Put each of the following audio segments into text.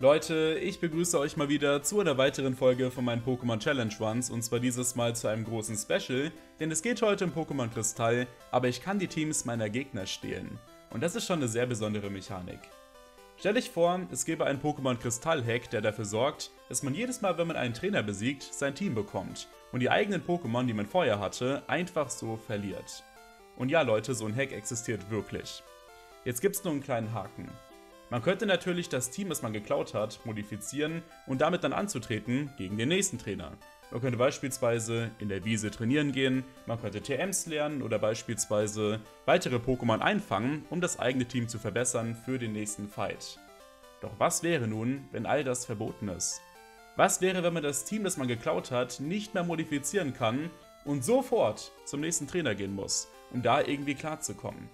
Leute, ich begrüße euch mal wieder zu einer weiteren Folge von meinen Pokémon Challenge Runs und zwar dieses Mal zu einem großen Special, denn es geht heute um Pokémon Kristall, aber ich kann die Teams meiner Gegner stehlen. Und das ist schon eine sehr besondere Mechanik. Stell dich vor, es gäbe einen Pokémon Kristall-Hack, der dafür sorgt, dass man jedes Mal, wenn man einen Trainer besiegt, sein Team bekommt und die eigenen Pokémon, die man vorher hatte, einfach so verliert. Und ja Leute, so ein Hack existiert wirklich. Jetzt gibt's nur einen kleinen Haken. Man könnte natürlich das Team, das man geklaut hat, modifizieren und damit dann anzutreten gegen den nächsten Trainer. Man könnte beispielsweise in der Wiese trainieren gehen, man könnte TMs lernen oder beispielsweise weitere Pokémon einfangen, um das eigene Team zu verbessern für den nächsten Fight. Doch was wäre nun, wenn all das verboten ist? Was wäre, wenn man das Team, das man geklaut hat, nicht mehr modifizieren kann und sofort zum nächsten Trainer gehen muss, um da irgendwie klarzukommen?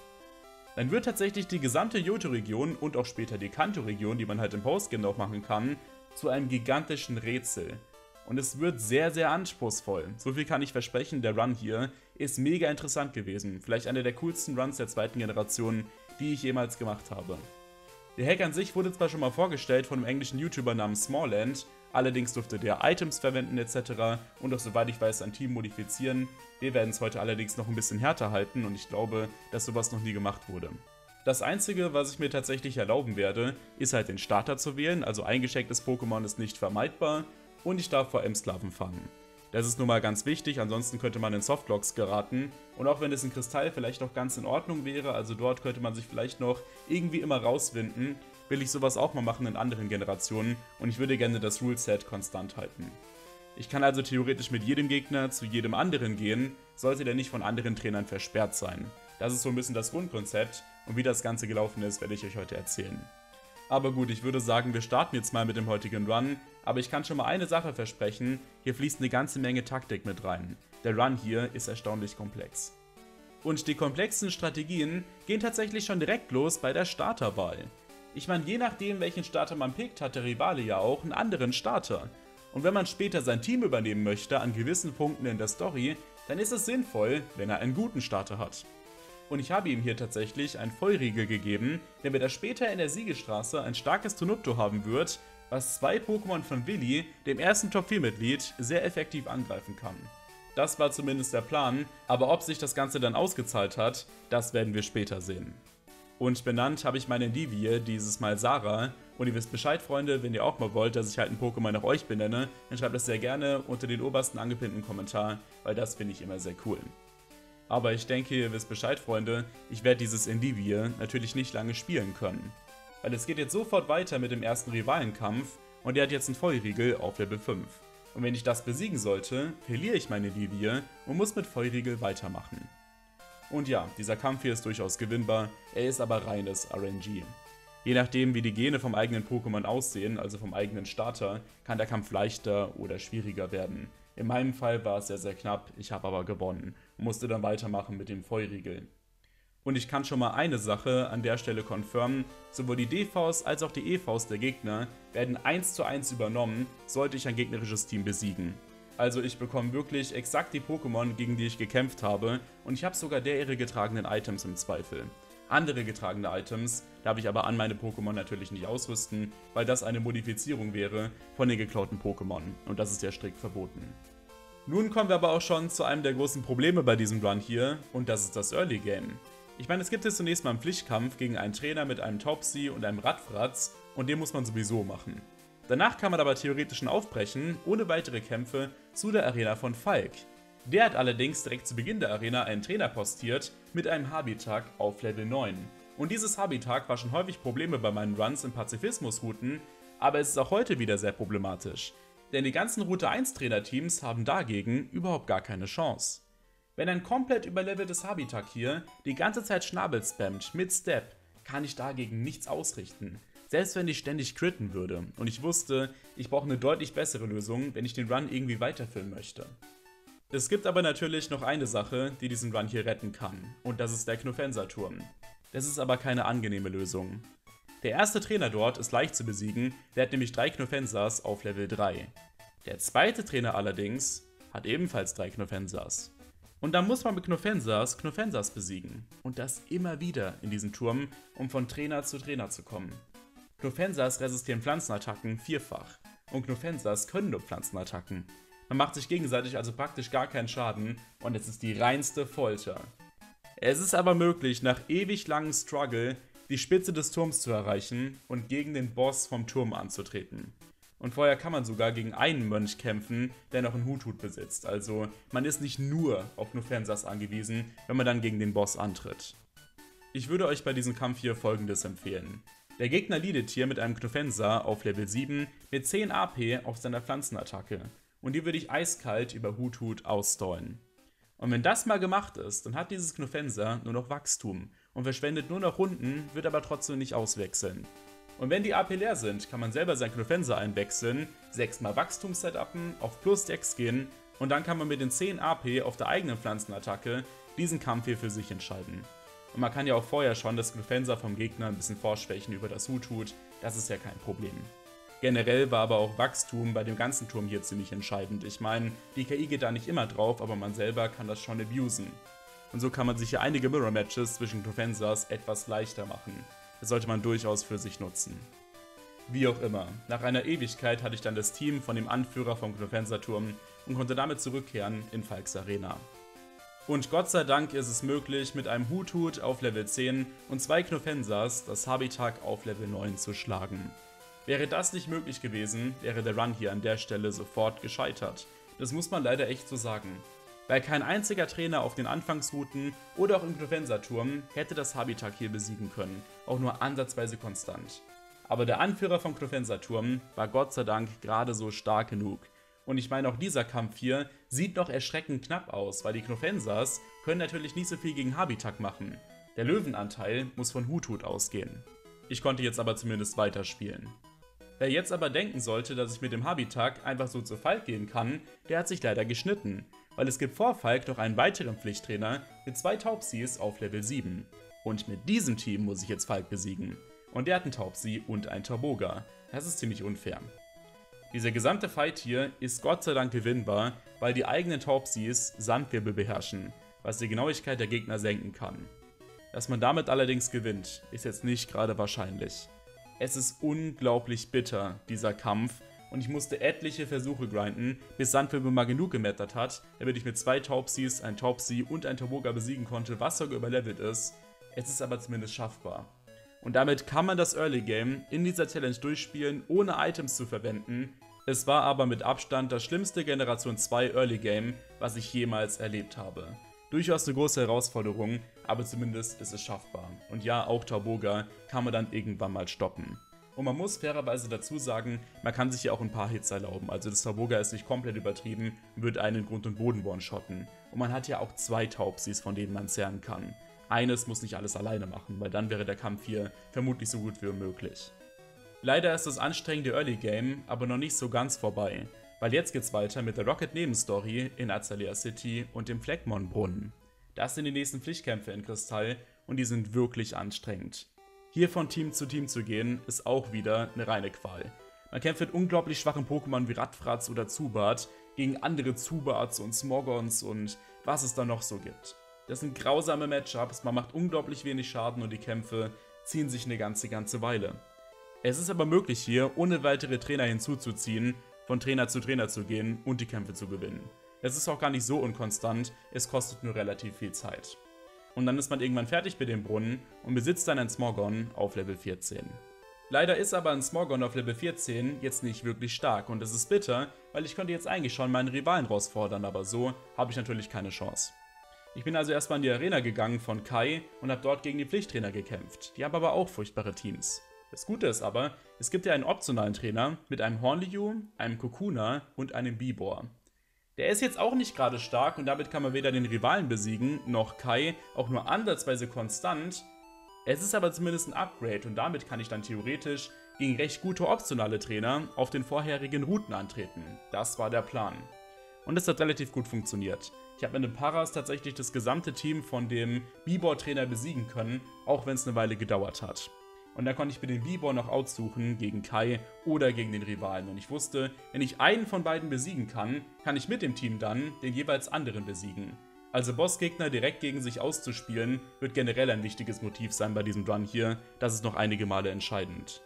Dann wird tatsächlich die gesamte Johto-Region und auch später die Kanto-Region, die man halt im Postgame noch machen kann, zu einem gigantischen Rätsel. Und es wird sehr, sehr anspruchsvoll. So viel kann ich versprechen, der Run hier ist mega interessant gewesen. Vielleicht einer der coolsten Runs der zweiten Generation, die ich jemals gemacht habe. Der Hack an sich wurde zwar schon mal vorgestellt von einem englischen YouTuber namens Smallland, allerdings durfte der Items verwenden etc. und auch soweit ich weiß ein Team modifizieren. Wir werden es heute allerdings noch ein bisschen härter halten und ich glaube, dass sowas noch nie gemacht wurde. Das einzige, was ich mir tatsächlich erlauben werde, ist halt den Starter zu wählen, also eingeschenktes Pokémon ist nicht vermeidbar und ich darf vor M-Sklaven fangen. Das ist nun mal ganz wichtig, ansonsten könnte man in Softlocks geraten. Und auch wenn es in Kristall vielleicht noch ganz in Ordnung wäre, also dort könnte man sich vielleicht noch irgendwie immer rauswinden, will ich sowas auch mal machen in anderen Generationen und ich würde gerne das Ruleset konstant halten. Ich kann also theoretisch mit jedem Gegner zu jedem anderen gehen, sollte der nicht von anderen Trainern versperrt sein. Das ist so ein bisschen das Grundkonzept und wie das Ganze gelaufen ist, werde ich euch heute erzählen. Aber gut, ich würde sagen, wir starten jetzt mal mit dem heutigen Run. Aber ich kann schon mal eine Sache versprechen, hier fließt eine ganze Menge Taktik mit rein. Der Run hier ist erstaunlich komplex. Und die komplexen Strategien gehen tatsächlich schon direkt los bei der Starterwahl. Ich meine, je nachdem welchen Starter man pickt, hat der Rivale ja auch einen anderen Starter. Und wenn man später sein Team übernehmen möchte an gewissen Punkten in der Story, dann ist es sinnvoll, wenn er einen guten Starter hat und ich habe ihm hier tatsächlich einen Vollriegel gegeben, damit er später in der Siegestraße ein starkes Tonupto haben wird, was zwei Pokémon von Willi, dem ersten Top 4 Mitglied, sehr effektiv angreifen kann. Das war zumindest der Plan, aber ob sich das Ganze dann ausgezahlt hat, das werden wir später sehen. Und benannt habe ich meine Divie, dieses Mal Sarah. Und ihr wisst Bescheid, Freunde, wenn ihr auch mal wollt, dass ich halt ein Pokémon nach euch benenne, dann schreibt das sehr gerne unter den obersten angepinnten Kommentar, weil das finde ich immer sehr cool. Aber ich denke, ihr wisst Bescheid, Freunde, ich werde dieses Endivir natürlich nicht lange spielen können. Weil es geht jetzt sofort weiter mit dem ersten Rivalenkampf und der hat jetzt einen Vollriegel auf Level 5. Und wenn ich das besiegen sollte, verliere ich meine Endivir und muss mit Vollriegel weitermachen. Und ja, dieser Kampf hier ist durchaus gewinnbar, er ist aber reines RNG. Je nachdem wie die Gene vom eigenen Pokémon aussehen, also vom eigenen Starter, kann der Kampf leichter oder schwieriger werden. In meinem Fall war es sehr, sehr knapp, ich habe aber gewonnen und musste dann weitermachen mit dem Vollriegel. Und ich kann schon mal eine Sache an der Stelle confirmen, sowohl die DVs als auch die EVs der Gegner werden eins zu eins übernommen, sollte ich ein gegnerisches Team besiegen. Also ich bekomme wirklich exakt die Pokémon, gegen die ich gekämpft habe und ich habe sogar der ihre getragenen Items im Zweifel. Andere getragene Items darf ich aber an meine Pokémon natürlich nicht ausrüsten, weil das eine Modifizierung wäre von den geklauten Pokémon und das ist ja strikt verboten. Nun kommen wir aber auch schon zu einem der großen Probleme bei diesem Run hier und das ist das Early Game. Ich meine, es gibt jetzt zunächst mal einen Pflichtkampf gegen einen Trainer mit einem Topsy und einem Radfratz und den muss man sowieso machen. Danach kann man aber theoretisch schon aufbrechen, ohne weitere Kämpfe, zu der Arena von Falk. Der hat allerdings direkt zu Beginn der Arena einen Trainer postiert mit einem Habitat auf Level 9. Und dieses Habitat war schon häufig Probleme bei meinen Runs in Pazifismusrouten, aber es ist auch heute wieder sehr problematisch. Denn die ganzen Route 1 Trainerteams haben dagegen überhaupt gar keine Chance. Wenn ein komplett überleveltes Habitat hier die ganze Zeit Schnabel spammt mit Step, kann ich dagegen nichts ausrichten. Selbst wenn ich ständig critten würde und ich wusste, ich brauche eine deutlich bessere Lösung, wenn ich den Run irgendwie weiterführen möchte. Es gibt aber natürlich noch eine Sache, die diesen Run hier retten kann, und das ist der Knofensa-Turm. Das ist aber keine angenehme Lösung. Der erste Trainer dort ist leicht zu besiegen, der hat nämlich drei Knofensas auf Level 3. Der zweite Trainer allerdings hat ebenfalls drei Knofensas. Und dann muss man mit Knofensas Knofensas besiegen. Und das immer wieder in diesem Turm, um von Trainer zu Trainer zu kommen. Knofensas resistieren Pflanzenattacken vierfach und Knofensas können nur Pflanzenattacken. Man macht sich gegenseitig also praktisch gar keinen Schaden und es ist die reinste Folter. Es ist aber möglich, nach ewig langem Struggle die Spitze des Turms zu erreichen und gegen den Boss vom Turm anzutreten. Und vorher kann man sogar gegen einen Mönch kämpfen, der noch einen Huthut besitzt. Also man ist nicht nur auf Nufensas angewiesen, wenn man dann gegen den Boss antritt. Ich würde euch bei diesem Kampf hier folgendes empfehlen. Der Gegner leadet hier mit einem Knofensa auf Level 7 mit 10 AP auf seiner Pflanzenattacke und die würde ich eiskalt über Huthut ausstallen. Und wenn das mal gemacht ist, dann hat dieses Knofensa nur noch Wachstum und verschwendet nur noch Runden, wird aber trotzdem nicht auswechseln. Und wenn die AP leer sind, kann man selber sein Knofensa einwechseln, 6 mal Wachstum setupen, auf Plus Dex gehen und dann kann man mit den 10 AP auf der eigenen Pflanzenattacke diesen Kampf hier für sich entscheiden. Und man kann ja auch vorher schon das Knofensa vom Gegner ein bisschen vorschwächen über das Hutut, das ist ja kein Problem. Generell war aber auch Wachstum bei dem ganzen Turm hier ziemlich entscheidend. Ich meine, die KI geht da nicht immer drauf, aber man selber kann das schon abusen. Und so kann man sich hier einige Mirror-Matches zwischen Knofensas etwas leichter machen. Das sollte man durchaus für sich nutzen. Wie auch immer, nach einer Ewigkeit hatte ich dann das Team von dem Anführer vom Knofensa-Turm und konnte damit zurückkehren in Falks Arena. Und Gott sei Dank ist es möglich, mit einem Huthut auf Level 10 und zwei Knofensas das Habitak auf Level 9 zu schlagen. Wäre das nicht möglich gewesen, wäre der Run hier an der Stelle sofort gescheitert. Das muss man leider echt so sagen. Weil kein einziger Trainer auf den Anfangsrouten oder auch im Knofensa-Turm hätte das Habitak hier besiegen können, auch nur ansatzweise konstant. Aber der Anführer vom Knofensa-Turm war Gott sei Dank gerade so stark genug. Und ich meine, auch dieser Kampf hier sieht noch erschreckend knapp aus, weil die Knofensas können natürlich nicht so viel gegen Habitak machen. Der Löwenanteil muss von Huthut ausgehen. Ich konnte jetzt aber zumindest weiterspielen. Wer jetzt aber denken sollte, dass ich mit dem Habitak einfach so zu Falk gehen kann, der hat sich leider geschnitten, weil es gibt vor Falk noch einen weiteren Pflichttrainer mit zwei Taubsies auf Level 7. Und mit diesem Team muss ich jetzt Falk besiegen. Und der hat einen Taubsi und einen Tauboga. Das ist ziemlich unfair. Dieser gesamte Fight hier ist Gott sei Dank gewinnbar, weil die eigenen Taubsies Sandwirbel beherrschen, was die Genauigkeit der Gegner senken kann. Dass man damit allerdings gewinnt, ist jetzt nicht gerade wahrscheinlich. Es ist unglaublich bitter, dieser Kampf. Und ich musste etliche Versuche grinden, bis Sandwürmer mal genug gemettert hat, damit ich mit zwei Taubsies, ein Taubsi und ein Tauboga besiegen konnte, was sogar überlevelt ist. Es ist aber zumindest schaffbar. Und damit kann man das Early Game in dieser Challenge durchspielen, ohne Items zu verwenden. Es war aber mit Abstand das schlimmste Generation 2 Early Game, was ich jemals erlebt habe. Durchaus eine große Herausforderung, aber zumindest ist es schaffbar. Und ja, auch Tauboga kann man dann irgendwann mal stoppen. Und man muss fairerweise dazu sagen, man kann sich hier auch ein paar Hits erlauben. Also das Tauboga ist nicht komplett übertrieben wird einen Grund- und Boden one-shotten. Und man hat ja auch zwei Taubsis, von denen man zerren kann. Eines muss nicht alles alleine machen, weil dann wäre der Kampf hier vermutlich so gut wie unmöglich. Leider ist das anstrengende Early Game aber noch nicht so ganz vorbei, weil jetzt geht's weiter mit der Rocket-Nebenstory in Azalea City und dem Fleckmon-Brunnen. Das sind die nächsten Pflichtkämpfe in Kristall und die sind wirklich anstrengend. Hier von Team zu Team zu gehen, ist auch wieder eine reine Qual. Man kämpft mit unglaublich schwachen Pokémon wie Radfratz oder Zubat gegen andere Zubats und Smogons und was es da noch so gibt. Das sind grausame Matchups, man macht unglaublich wenig Schaden und die Kämpfe ziehen sich eine ganze, ganze Weile. Es ist aber möglich hier, ohne weitere Trainer hinzuzuziehen, von Trainer zu Trainer zu gehen und die Kämpfe zu gewinnen. Es ist auch gar nicht so unkonstant, es kostet nur relativ viel Zeit. Und dann ist man irgendwann fertig mit dem Brunnen und besitzt dann ein Smogon auf Level 14. Leider ist aber ein Smogon auf Level 14 jetzt nicht wirklich stark und es ist bitter, weil ich könnte jetzt eigentlich schon meinen Rivalen herausfordern, aber so habe ich natürlich keine Chance. Ich bin also erstmal in die Arena gegangen von Kai und habe dort gegen die Pflichttrainer gekämpft. Die haben aber auch furchtbare Teams. Das Gute ist aber, es gibt ja einen optionalen Trainer mit einem Hornliu, einem Kokuna und einem Bibor. Der ist jetzt auch nicht gerade stark und damit kann man weder den Rivalen besiegen, noch Kai auch nur ansatzweise konstant. Es ist aber zumindest ein Upgrade und damit kann ich dann theoretisch gegen recht gute optionale Trainer auf den vorherigen Routen antreten. Das war der Plan. Und es hat relativ gut funktioniert. Ich habe mit den Paras tatsächlich das gesamte Team von dem Bibor-Trainer besiegen können, auch wenn es eine Weile gedauert hat. Und da konnte ich mir den B-Boy noch aussuchen gegen Kai oder gegen den Rivalen. Und ich wusste, wenn ich einen von beiden besiegen kann, kann ich mit dem Team dann den jeweils anderen besiegen. Also Bossgegner direkt gegen sich auszuspielen, wird generell ein wichtiges Motiv sein bei diesem Run hier. Das ist noch einige Male entscheidend.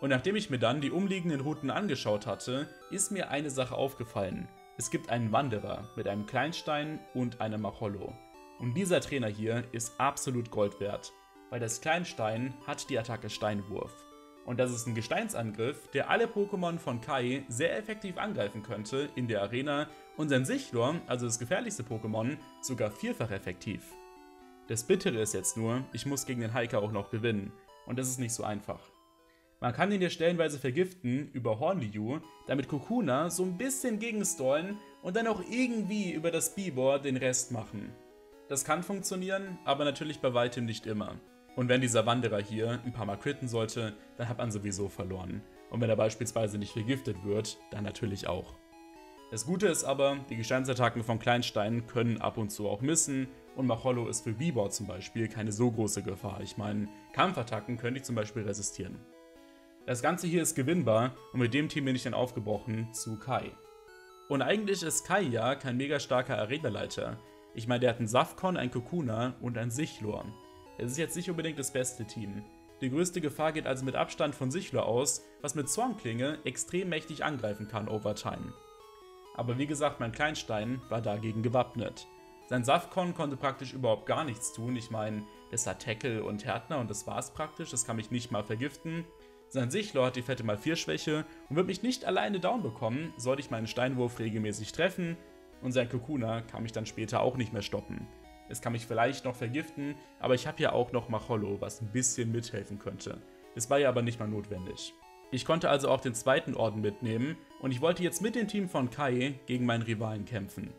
Und nachdem ich mir dann die umliegenden Routen angeschaut hatte, ist mir eine Sache aufgefallen. Es gibt einen Wanderer mit einem Kleinstein und einem Macholo. Und dieser Trainer hier ist absolut Gold wert, weil das Kleinstein hat die Attacke Steinwurf. Und das ist ein Gesteinsangriff, der alle Pokémon von Kai sehr effektiv angreifen könnte in der Arena und sein Sichlor, also das gefährlichste Pokémon, sogar vierfach effektiv. Das Bittere ist jetzt nur, ich muss gegen den Hiker auch noch gewinnen. Und das ist nicht so einfach. Man kann ihn ja stellenweise vergiften über Hornliu, damit Kokuna so ein bisschen gegenstallen und dann auch irgendwie über das Bibor den Rest machen. Das kann funktionieren, aber natürlich bei weitem nicht immer. Und wenn dieser Wanderer hier ein paar Mal critten sollte, dann hat man sowieso verloren. Und wenn er beispielsweise nicht vergiftet wird, dann natürlich auch. Das Gute ist aber, die Gesteinsattacken von Kleinsteinen können ab und zu auch missen und Macholo ist für Bibor zum Beispiel keine so große Gefahr. Ich meine, Kampfattacken könnte ich zum Beispiel resistieren. Das Ganze hier ist gewinnbar und mit dem Team bin ich dann aufgebrochen zu Kai. Und eigentlich ist Kai ja kein mega starker Arena-Leiter. Ich meine, der hat einen Safkon, einen Kokuna und einen Sichlor. Es ist jetzt nicht unbedingt das beste Team. Die größte Gefahr geht also mit Abstand von Sichlor aus, was mit Zornklinge extrem mächtig angreifen kann over time. Aber wie gesagt, mein Kleinstein war dagegen gewappnet. Sein Safkon konnte praktisch überhaupt gar nichts tun. Ich meine, das hat Tackle und Härtner und das war's praktisch. Das kann mich nicht mal vergiften. Sein Sichlor hat die fette mal 4 Schwäche und wird mich nicht alleine down bekommen, sollte ich meinen Steinwurf regelmäßig treffen. Und sein Kokuna kann mich dann später auch nicht mehr stoppen. Es kann mich vielleicht noch vergiften, aber ich habe ja auch noch Macholo, was ein bisschen mithelfen könnte. Es war ja aber nicht mal notwendig. Ich konnte also auch den zweiten Orden mitnehmen und ich wollte jetzt mit dem Team von Kai gegen meinen Rivalen kämpfen.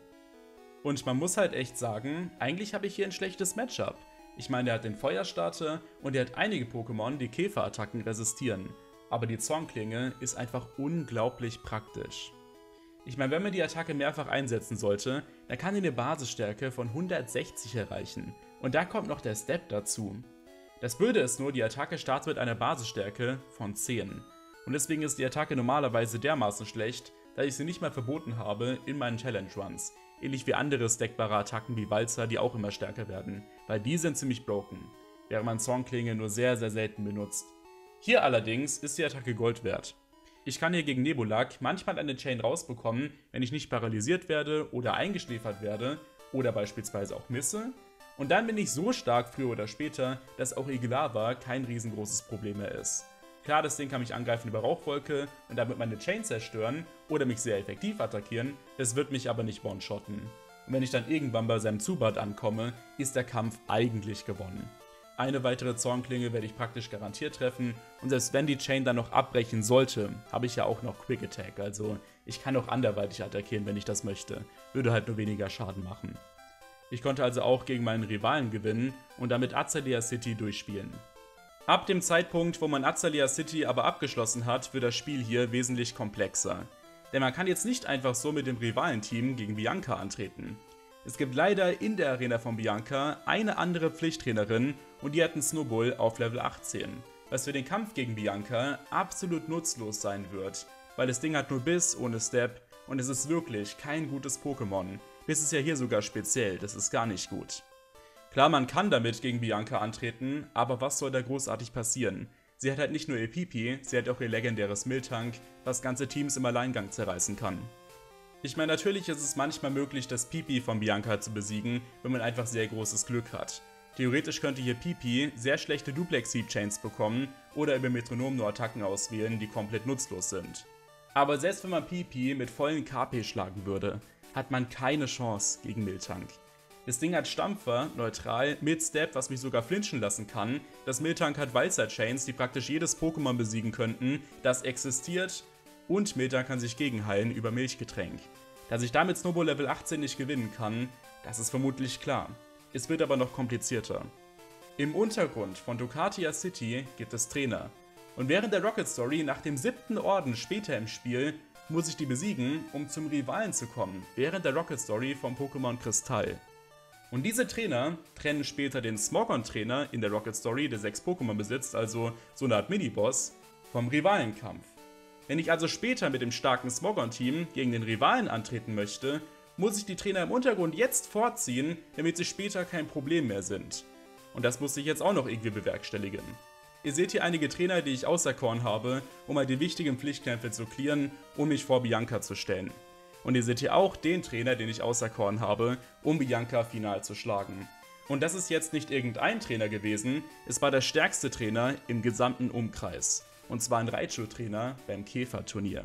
Und man muss halt echt sagen, eigentlich habe ich hier ein schlechtes Matchup. Ich meine, er hat den Feuerstarter und er hat einige Pokémon, die Käferattacken resistieren. Aber die Zornklinge ist einfach unglaublich praktisch. Ich meine, wenn man die Attacke mehrfach einsetzen sollte, dann kann die eine Basisstärke von 160 erreichen. Und da kommt noch der Step dazu. Das Blöde ist nur, die Attacke startet mit einer Basisstärke von 10. Und deswegen ist die Attacke normalerweise dermaßen schlecht, dass ich sie nicht mal verboten habe in meinen Challenge Runs ähnlich wie andere stackbare Attacken wie Walzer, die auch immer stärker werden, weil die sind ziemlich broken, während man Zornklinge nur sehr sehr selten benutzt. Hier allerdings ist die Attacke Gold wert. Ich kann hier gegen Nebulak manchmal eine Chain rausbekommen, wenn ich nicht paralysiert werde oder eingeschläfert werde oder beispielsweise auch misse. Und dann bin ich so stark früher oder später, dass auch Iglava kein riesengroßes Problem mehr ist. Klar, das Ding kann mich angreifen über Rauchwolke und damit meine Chain zerstören oder mich sehr effektiv attackieren, es wird mich aber nicht one-shotten. Und wenn ich dann irgendwann bei seinem Zubat ankomme, ist der Kampf eigentlich gewonnen. Eine weitere Zornklinge werde ich praktisch garantiert treffen und selbst wenn die Chain dann noch abbrechen sollte, habe ich ja auch noch Quick Attack, also ich kann auch anderweitig attackieren, wenn ich das möchte, würde halt nur weniger Schaden machen. Ich konnte also auch gegen meinen Rivalen gewinnen und damit Azalea City durchspielen. Ab dem Zeitpunkt, wo man Azalea City aber abgeschlossen hat, wird das Spiel hier wesentlich komplexer. Denn man kann jetzt nicht einfach so mit dem Rivalenteam gegen Bianca antreten. Es gibt leider in der Arena von Bianca eine andere Pflichttrainerin und die hat einen Snowball auf Level 18, was für den Kampf gegen Bianca absolut nutzlos sein wird, weil das Ding hat nur Biss ohne Step und es ist wirklich kein gutes Pokémon. Biss ist ja hier sogar speziell, das ist gar nicht gut. Klar, man kann damit gegen Bianca antreten, aber was soll da großartig passieren? Sie hat halt nicht nur ihr Pipi, sie hat auch ihr legendäres Miltank, was ganze Teams im Alleingang zerreißen kann. Ich meine, natürlich ist es manchmal möglich, das Pipi von Bianca zu besiegen, wenn man einfach sehr großes Glück hat. Theoretisch könnte hier Pipi sehr schlechte Duplex Heap Chains bekommen oder über Metronom nur Attacken auswählen, die komplett nutzlos sind. Aber selbst wenn man Pipi mit vollen KP schlagen würde, hat man keine Chance gegen Miltank. Das Ding hat Stampfer, neutral, mit Step, was mich sogar flinchen lassen kann. Das Miltank hat Walzer-Chains, die praktisch jedes Pokémon besiegen könnten, das existiert. Und Miltank kann sich gegenheilen über Milchgetränk. Dass ich damit Snowball Level 18 nicht gewinnen kann, das ist vermutlich klar. Es wird aber noch komplizierter. Im Untergrund von Ducatia City gibt es Trainer. Und während der Rocket Story nach dem siebten Orden später im Spiel muss ich die besiegen, um zum Rivalen zu kommen, während der Rocket Story vom Pokémon Kristall. Und diese Trainer trennen später den Smogon-Trainer in der Rocket Story, der sechs Pokémon besitzt, also so eine Art Miniboss, vom Rivalenkampf. Wenn ich also später mit dem starken Smogon-Team gegen den Rivalen antreten möchte, muss ich die Trainer im Untergrund jetzt vorziehen, damit sie später kein Problem mehr sind. Und das muss ich jetzt auch noch irgendwie bewerkstelligen. Ihr seht hier einige Trainer, die ich auserkoren habe, um halt die wichtigen Pflichtkämpfe zu clearen, um mich vor Bianca zu stellen. Und ihr seht hier auch den Trainer, den ich auserkoren habe, um Bianca final zu schlagen. Und das ist jetzt nicht irgendein Trainer gewesen, es war der stärkste Trainer im gesamten Umkreis. Und zwar ein Raichu-Trainer beim Käfer-Turnier.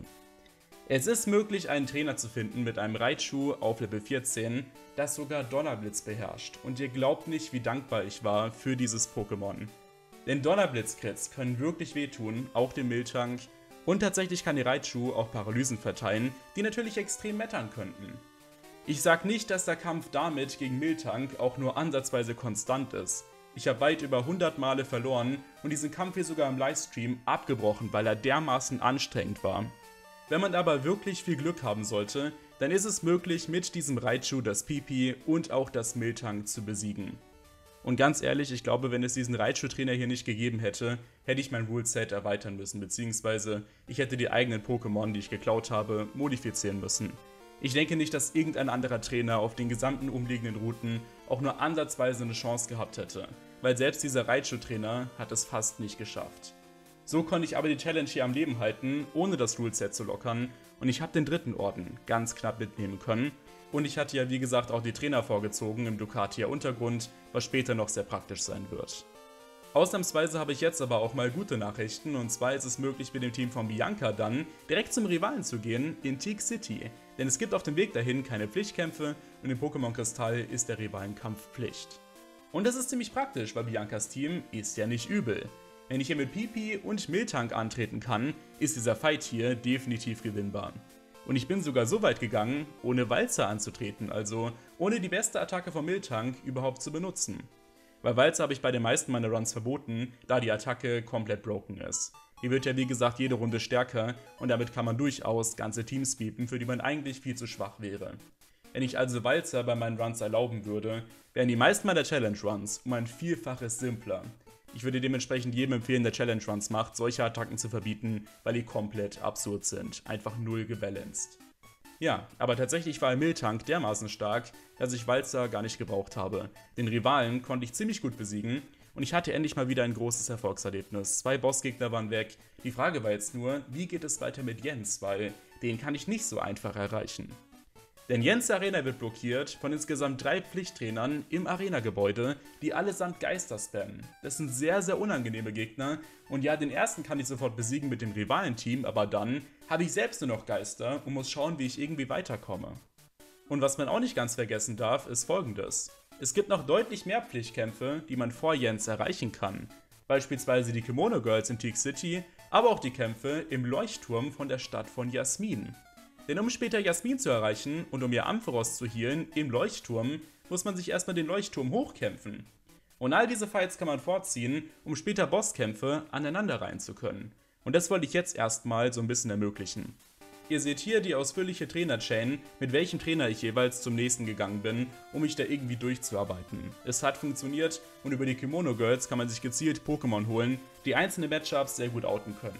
Es ist möglich, einen Trainer zu finden mit einem Raichu auf Level 14, das sogar Donnerblitz beherrscht. Und ihr glaubt nicht, wie dankbar ich war für dieses Pokémon. Denn Donnerblitzkrits können wirklich wehtun, auch dem Miltank. Und tatsächlich kann die Raichu auch Paralysen verteilen, die natürlich extrem mettern könnten. Ich sag nicht, dass der Kampf damit gegen Miltank auch nur ansatzweise konstant ist. Ich habe weit über 100 Male verloren und diesen Kampf hier sogar im Livestream abgebrochen, weil er dermaßen anstrengend war. Wenn man aber wirklich viel Glück haben sollte, dann ist es möglich, mit diesem Raichu das Pipi und auch das Miltank zu besiegen. Und ganz ehrlich, ich glaube, wenn es diesen Raichu-Trainer hier nicht gegeben hätte, hätte ich mein Ruleset erweitern müssen, beziehungsweise ich hätte die eigenen Pokémon, die ich geklaut habe, modifizieren müssen. Ich denke nicht, dass irgendein anderer Trainer auf den gesamten umliegenden Routen auch nur ansatzweise eine Chance gehabt hätte, weil selbst dieser Raichu-Trainer hat es fast nicht geschafft. So konnte ich aber die Challenge hier am Leben halten, ohne das Ruleset zu lockern, und ich habe den dritten Orden ganz knapp mitnehmen können und ich hatte ja wie gesagt auch die Trainer vorgezogen im Ducatia Untergrund, was später noch sehr praktisch sein wird. Ausnahmsweise habe ich jetzt aber auch mal gute Nachrichten und zwar ist es möglich mit dem Team von Bianca dann direkt zum Rivalen zu gehen in Teak City, denn es gibt auf dem Weg dahin keine Pflichtkämpfe und im Pokémon Kristall ist der Rivalenkampf Pflicht. Und das ist ziemlich praktisch, weil Biancas Team ist ja nicht übel. Wenn ich hier mit Pipi und Miltank antreten kann, ist dieser Fight hier definitiv gewinnbar. Und ich bin sogar so weit gegangen, ohne Walzer anzutreten, also ohne die beste Attacke vom Miltank überhaupt zu benutzen. Weil Walzer habe ich bei den meisten meiner Runs verboten, da die Attacke komplett broken ist. Die wird ja wie gesagt jede Runde stärker und damit kann man durchaus ganze Teams sweepen, für die man eigentlich viel zu schwach wäre. Wenn ich also Walzer bei meinen Runs erlauben würde, wären die meisten meiner Challenge Runs um ein Vielfaches simpler. Ich würde dementsprechend jedem empfehlen, der Challenge Runs macht, solche Attacken zu verbieten, weil die komplett absurd sind. Einfach null gebalanced. Ja, aber tatsächlich war Miltank dermaßen stark, dass ich Walzer gar nicht gebraucht habe. Den Rivalen konnte ich ziemlich gut besiegen und ich hatte endlich mal wieder ein großes Erfolgserlebnis. Zwei Bossgegner waren weg. Die Frage war jetzt nur, wie geht es weiter mit Jens, weil den kann ich nicht so einfach erreichen. Denn Jens Arena wird blockiert von insgesamt drei Pflichttrainern im Arena-Gebäude, die allesamt Geister spammen. Das sind sehr, sehr unangenehme Gegner. Und ja, den ersten kann ich sofort besiegen mit dem Rivalenteam, aber dann habe ich selbst nur noch Geister und muss schauen, wie ich irgendwie weiterkomme. Und was man auch nicht ganz vergessen darf, ist folgendes. Es gibt noch deutlich mehr Pflichtkämpfe, die man vor Jens erreichen kann. Beispielsweise die Kimono Girls in Teak City, aber auch die Kämpfe im Leuchtturm von der Stadt von Jasmin. Denn um später Jasmin zu erreichen und um ihr Ampharos zu healen im Leuchtturm, muss man sich erstmal den Leuchtturm hochkämpfen. Und all diese Fights kann man vorziehen, um später Bosskämpfe aneinander rein zu können. Und das wollte ich jetzt erstmal so ein bisschen ermöglichen. Ihr seht hier die ausführliche Trainer-Chain, mit welchem Trainer ich jeweils zum nächsten gegangen bin, um mich da irgendwie durchzuarbeiten. Es hat funktioniert und über die Kimono Girls kann man sich gezielt Pokémon holen, die einzelne Matchups sehr gut outen können.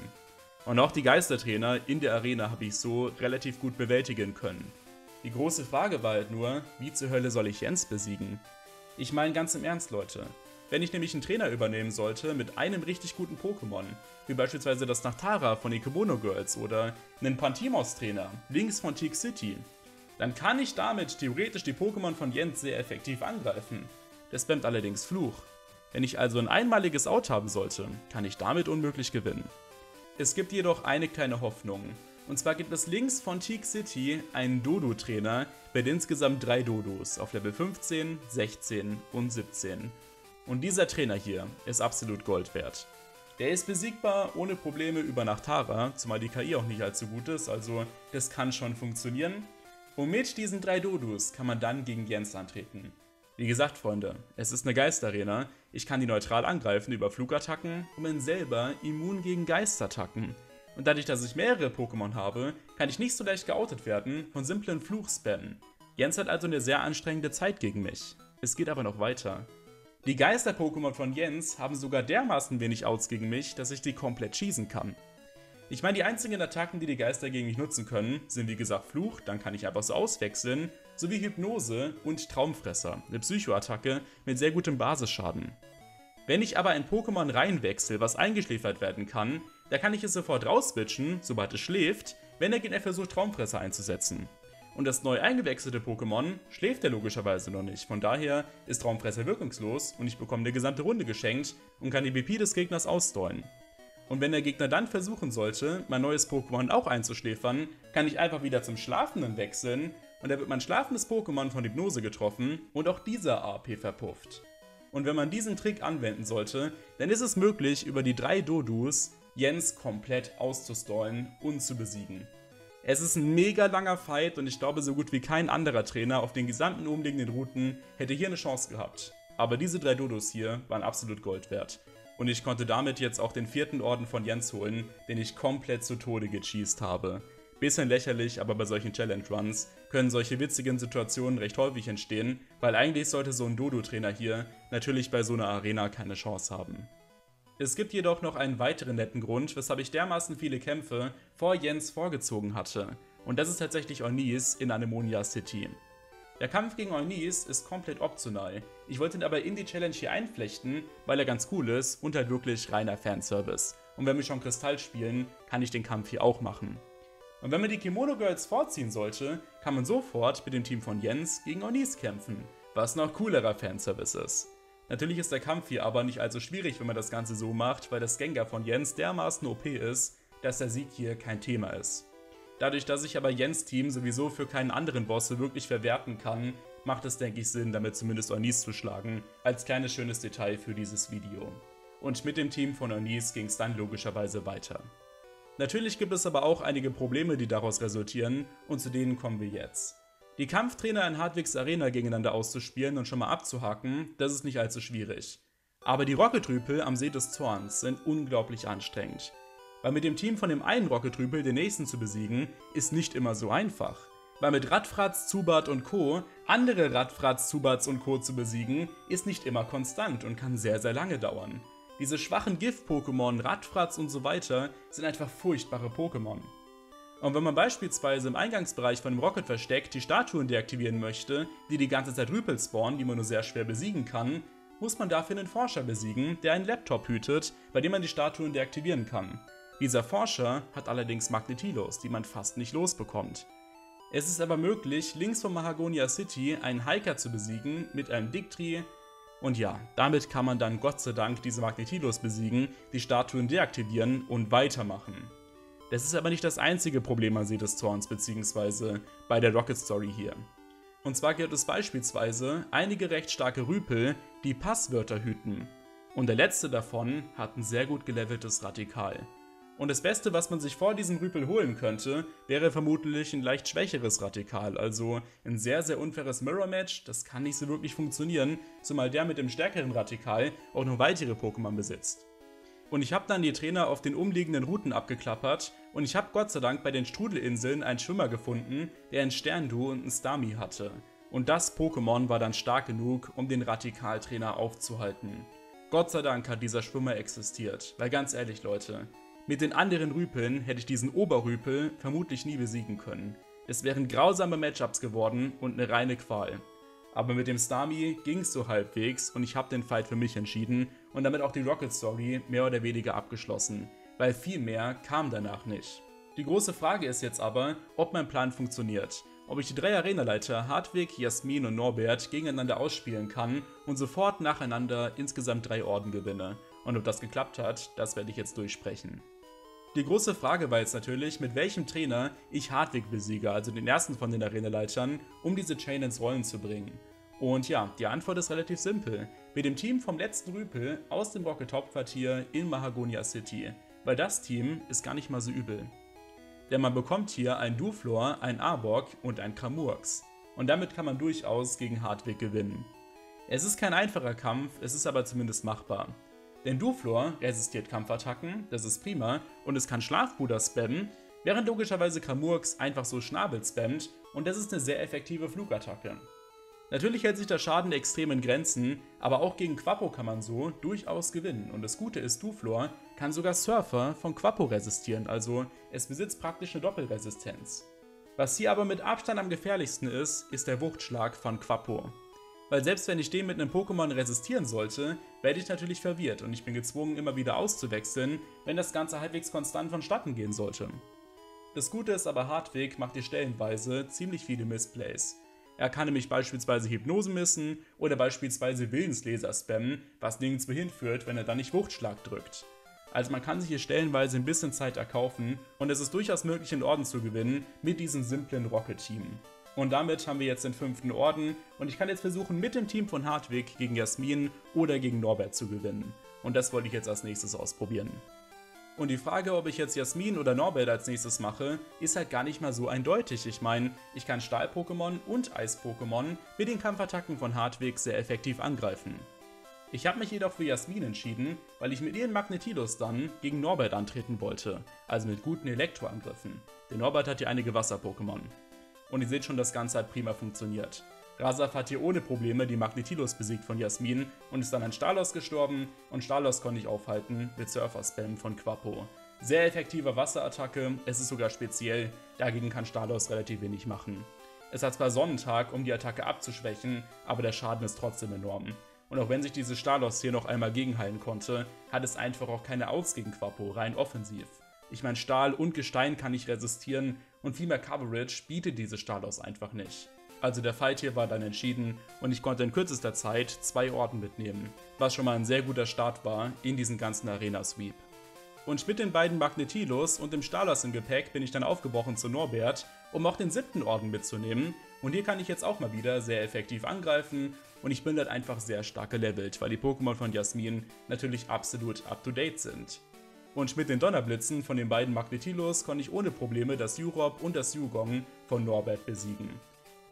Und auch die Geistertrainer in der Arena habe ich so relativ gut bewältigen können. Die große Frage war halt nur, wie zur Hölle soll ich Jens besiegen? Ich meine ganz im Ernst, Leute. Wenn ich nämlich einen Trainer übernehmen sollte mit einem richtig guten Pokémon, wie beispielsweise das Nachtara von Kimono Girls oder einen Pantimos-Trainer, links von Teak City, dann kann ich damit theoretisch die Pokémon von Jens sehr effektiv angreifen. Der spammt allerdings Fluch. Wenn ich also ein einmaliges Out haben sollte, kann ich damit unmöglich gewinnen. Es gibt jedoch eine kleine Hoffnung. Und zwar gibt es links von Teak City einen Dodo-Trainer mit insgesamt drei Dodos auf Level 15, 16 und 17. Und dieser Trainer hier ist absolut Gold wert. Der ist besiegbar ohne Probleme über Nachtara, zumal die KI auch nicht allzu gut ist, also das kann schon funktionieren. Und mit diesen drei Dodos kann man dann gegen Jens antreten. Wie gesagt, Freunde, es ist eine Geisterarena. Ich kann die neutral angreifen über Flugattacken und bin selber immun gegen Geistattacken. Und dadurch, dass ich mehrere Pokémon habe, kann ich nicht so leicht geoutet werden von simplen Fluchspammen. Jens hat also eine sehr anstrengende Zeit gegen mich. Es geht aber noch weiter. Die Geister-Pokémon von Jens haben sogar dermaßen wenig Outs gegen mich, dass ich die komplett schießen kann. Ich meine, die einzigen Attacken, die die Geister gegen mich nutzen können, sind wie gesagt Fluch, dann kann ich einfach so auswechseln, sowie Hypnose und Traumfresser, eine Psychoattacke mit sehr gutem Basisschaden. Wenn ich aber ein Pokémon reinwechsel, was eingeschläfert werden kann, da kann ich es sofort rausswitchen, sobald es schläft, wenn der Gegner versucht Traumfresser einzusetzen. Und das neu eingewechselte Pokémon schläft er logischerweise noch nicht. Von daher ist Traumfresser wirkungslos und ich bekomme eine gesamte Runde geschenkt und kann die BP des Gegners ausdollen. Und wenn der Gegner dann versuchen sollte, mein neues Pokémon auch einzuschläfern, kann ich einfach wieder zum Schlafenden wechseln und da wird mein schlafendes Pokémon von Hypnose getroffen und auch dieser AP verpufft. Und wenn man diesen Trick anwenden sollte, dann ist es möglich, über die drei Dodus Jens komplett auszustallen und zu besiegen. Es ist ein mega langer Fight und ich glaube, so gut wie kein anderer Trainer auf den gesamten umliegenden Routen hätte hier eine Chance gehabt. Aber diese drei Dodos hier waren absolut Gold wert. Und ich konnte damit jetzt auch den vierten Orden von Jens holen, den ich komplett zu Tode gecheased habe. Bisschen lächerlich, aber bei solchen Challenge Runs können solche witzigen Situationen recht häufig entstehen, weil eigentlich sollte so ein Dodo-Trainer hier natürlich bei so einer Arena keine Chance haben. Es gibt jedoch noch einen weiteren netten Grund, weshalb ich dermaßen viele Kämpfe vor Jens vorgezogen hatte. Und das ist tatsächlich Ornis in Anemonia City. Der Kampf gegen Ornis ist komplett optional. Ich wollte ihn aber in die Challenge hier einflechten, weil er ganz cool ist und halt wirklich reiner Fanservice. Und wenn wir schon Kristall spielen, kann ich den Kampf hier auch machen. Und wenn man die Kimono Girls vorziehen sollte, kann man sofort mit dem Team von Jens gegen Ornis kämpfen, was noch coolerer Fanservice ist. Natürlich ist der Kampf hier aber nicht allzu schwierig, wenn man das Ganze so macht, weil das Gengar von Jens dermaßen OP ist, dass der Sieg hier kein Thema ist. Dadurch, dass ich aber Jens Team sowieso für keinen anderen Bosse wirklich verwerten kann, macht es denke ich Sinn, damit zumindest Ornis zu schlagen, als kleines schönes Detail für dieses Video. Und mit dem Team von Ornis ging es dann logischerweise weiter. Natürlich gibt es aber auch einige Probleme, die daraus resultieren, und zu denen kommen wir jetzt. Die Kampftrainer in Hardwigs Arena gegeneinander auszuspielen und schon mal abzuhacken, das ist nicht allzu schwierig. Aber die Rocketrüpel am See des Zorns sind unglaublich anstrengend. Weil mit dem Team von dem einen Rocketrüpel den nächsten zu besiegen, ist nicht immer so einfach. Weil mit Radfratz, Zubat und Co. andere Radfratz, Zubats und Co. zu besiegen, ist nicht immer konstant und kann sehr, sehr lange dauern. Diese schwachen Gift-Pokémon, Radfratz und so weiter sind einfach furchtbare Pokémon. Und wenn man beispielsweise im Eingangsbereich von einem Rocket versteckt die Statuen deaktivieren möchte, die die ganze Zeit Rüpel spawnen, die man nur sehr schwer besiegen kann, muss man dafür einen Forscher besiegen, der einen Laptop hütet, bei dem man die Statuen deaktivieren kann. Dieser Forscher hat allerdings Magnetilos, die man fast nicht losbekommt. Es ist aber möglich, links von Mahagonia City einen Hiker zu besiegen mit einem Dictri, und ja, damit kann man dann Gott sei Dank diese Magnetilos besiegen, die Statuen deaktivieren und weitermachen. Das ist aber nicht das einzige Problem an See des Zorns bzw. bei der Rocket Story hier. Und zwar gibt es beispielsweise einige recht starke Rüpel, die Passwörter hüten. Und der letzte davon hat ein sehr gut geleveltes Radikal. Und das Beste, was man sich vor diesem Rüpel holen könnte, wäre vermutlich ein leicht schwächeres Radikal, also ein sehr, sehr unfaires Mirror-Match, das kann nicht so wirklich funktionieren, zumal der mit dem stärkeren Radikal auch noch weitere Pokémon besitzt. Und ich habe dann die Trainer auf den umliegenden Routen abgeklappert und ich habe Gott sei Dank bei den Strudelinseln einen Schwimmer gefunden, der ein Sterndu und ein Stami hatte. Und das Pokémon war dann stark genug, um den Radikaltrainer aufzuhalten. Gott sei Dank hat dieser Schwimmer existiert, weil ganz ehrlich Leute, mit den anderen Rüpeln hätte ich diesen Oberrüpel vermutlich nie besiegen können. Es wären grausame Matchups geworden und eine reine Qual. Aber mit dem Stami ging es so halbwegs und ich habe den Fight für mich entschieden und damit auch die Rocket Story mehr oder weniger abgeschlossen, weil viel mehr kam danach nicht. Die große Frage ist jetzt aber, ob mein Plan funktioniert. Ob ich die drei Arenaleiter Hartwig, Jasmin und Norbert gegeneinander ausspielen kann und sofort nacheinander insgesamt drei Orden gewinne. Und ob das geklappt hat, das werde ich jetzt durchsprechen. Die große Frage war jetzt natürlich, mit welchem Trainer ich Hartwig besiege, also den ersten von den Arenaleitern, um diese Chain ins Rollen zu bringen. Und ja, die Antwort ist relativ simpel. Mit dem Team vom letzten Rüpel aus dem Rocket Hauptquartier in Mahagonia City. Weil das Team ist gar nicht mal so übel. Denn man bekommt hier ein Duflor, ein Arbok und ein Kramurks. Und damit kann man durchaus gegen Hartwig gewinnen. Es ist kein einfacher Kampf, es ist aber zumindest machbar. Denn Duflor resistiert Kampfattacken, das ist prima, und es kann Schlafbruder spammen, während logischerweise Kramurks einfach so Schnabel spammt und das ist eine sehr effektive Flugattacke. Natürlich hält sich der Schaden extrem in Grenzen, aber auch gegen Quapo kann man so durchaus gewinnen. Und das Gute ist, Duflor kann sogar Surfer von Quapo resistieren, also es besitzt praktisch eine Doppelresistenz. Was hier aber mit Abstand am gefährlichsten ist, ist der Wuchtschlag von Quapo. Weil selbst wenn ich den mit einem Pokémon resistieren sollte, werde ich natürlich verwirrt und ich bin gezwungen immer wieder auszuwechseln, wenn das Ganze halbwegs konstant vonstatten gehen sollte. Das Gute ist aber, Hartwig macht hier stellenweise ziemlich viele Missplays. Er kann nämlich beispielsweise Hypnose missen oder beispielsweise Willensleser spammen, was nirgendwo hinführt, wenn er dann nicht Wuchtschlag drückt. Also man kann sich hier stellenweise ein bisschen Zeit erkaufen und es ist durchaus möglich in Orden zu gewinnen mit diesem simplen Rocket-Team. Und damit haben wir jetzt den fünften Orden und ich kann jetzt versuchen mit dem Team von Hartwig gegen Jasmin oder gegen Norbert zu gewinnen. Und das wollte ich jetzt als nächstes ausprobieren. Und die Frage, ob ich jetzt Jasmin oder Norbert als nächstes mache, ist halt gar nicht mal so eindeutig. Ich meine, ich kann Stahl-Pokémon und Eis-Pokémon mit den Kampfattacken von Hartwig sehr effektiv angreifen. Ich habe mich jedoch für Jasmin entschieden, weil ich mit ihren Magnetilos dann gegen Norbert antreten wollte, also mit guten Elektroangriffen. Denn Norbert hat ja einige Wasser-Pokémon. Und ihr seht schon, das Ganze hat prima funktioniert. Rasaf hat hier ohne Probleme die Magnetilos besiegt von Jasmin und ist dann an Stalos gestorben und Stalos konnte ich aufhalten mit Surfer-Spam von Quapo. Sehr effektive Wasserattacke, es ist sogar speziell, dagegen kann Stalos relativ wenig machen. Es hat zwar Sonnentag, um die Attacke abzuschwächen, aber der Schaden ist trotzdem enorm. Und auch wenn sich diese Stalos hier noch einmal gegenheilen konnte, hat es einfach auch keine Aus gegen Quapo, rein offensiv. Ich meine, Stahl und Gestein kann ich resistieren und viel mehr Coverage bietet diese Stalos einfach nicht. Also der Fight hier war dann entschieden und ich konnte in kürzester Zeit zwei Orden mitnehmen, was schon mal ein sehr guter Start war in diesen ganzen Arena-Sweep. Und mit den beiden Magnetilos und dem Stalos im Gepäck bin ich dann aufgebrochen zu Norbert, um auch den siebten Orden mitzunehmen. Und hier kann ich jetzt auch mal wieder sehr effektiv angreifen und ich bin halt einfach sehr stark gelevelt, weil die Pokémon von Jasmin natürlich absolut up-to-date sind. Und mit den Donnerblitzen von den beiden Magnetilos konnte ich ohne Probleme das Jurop und das Yugong von Norbert besiegen.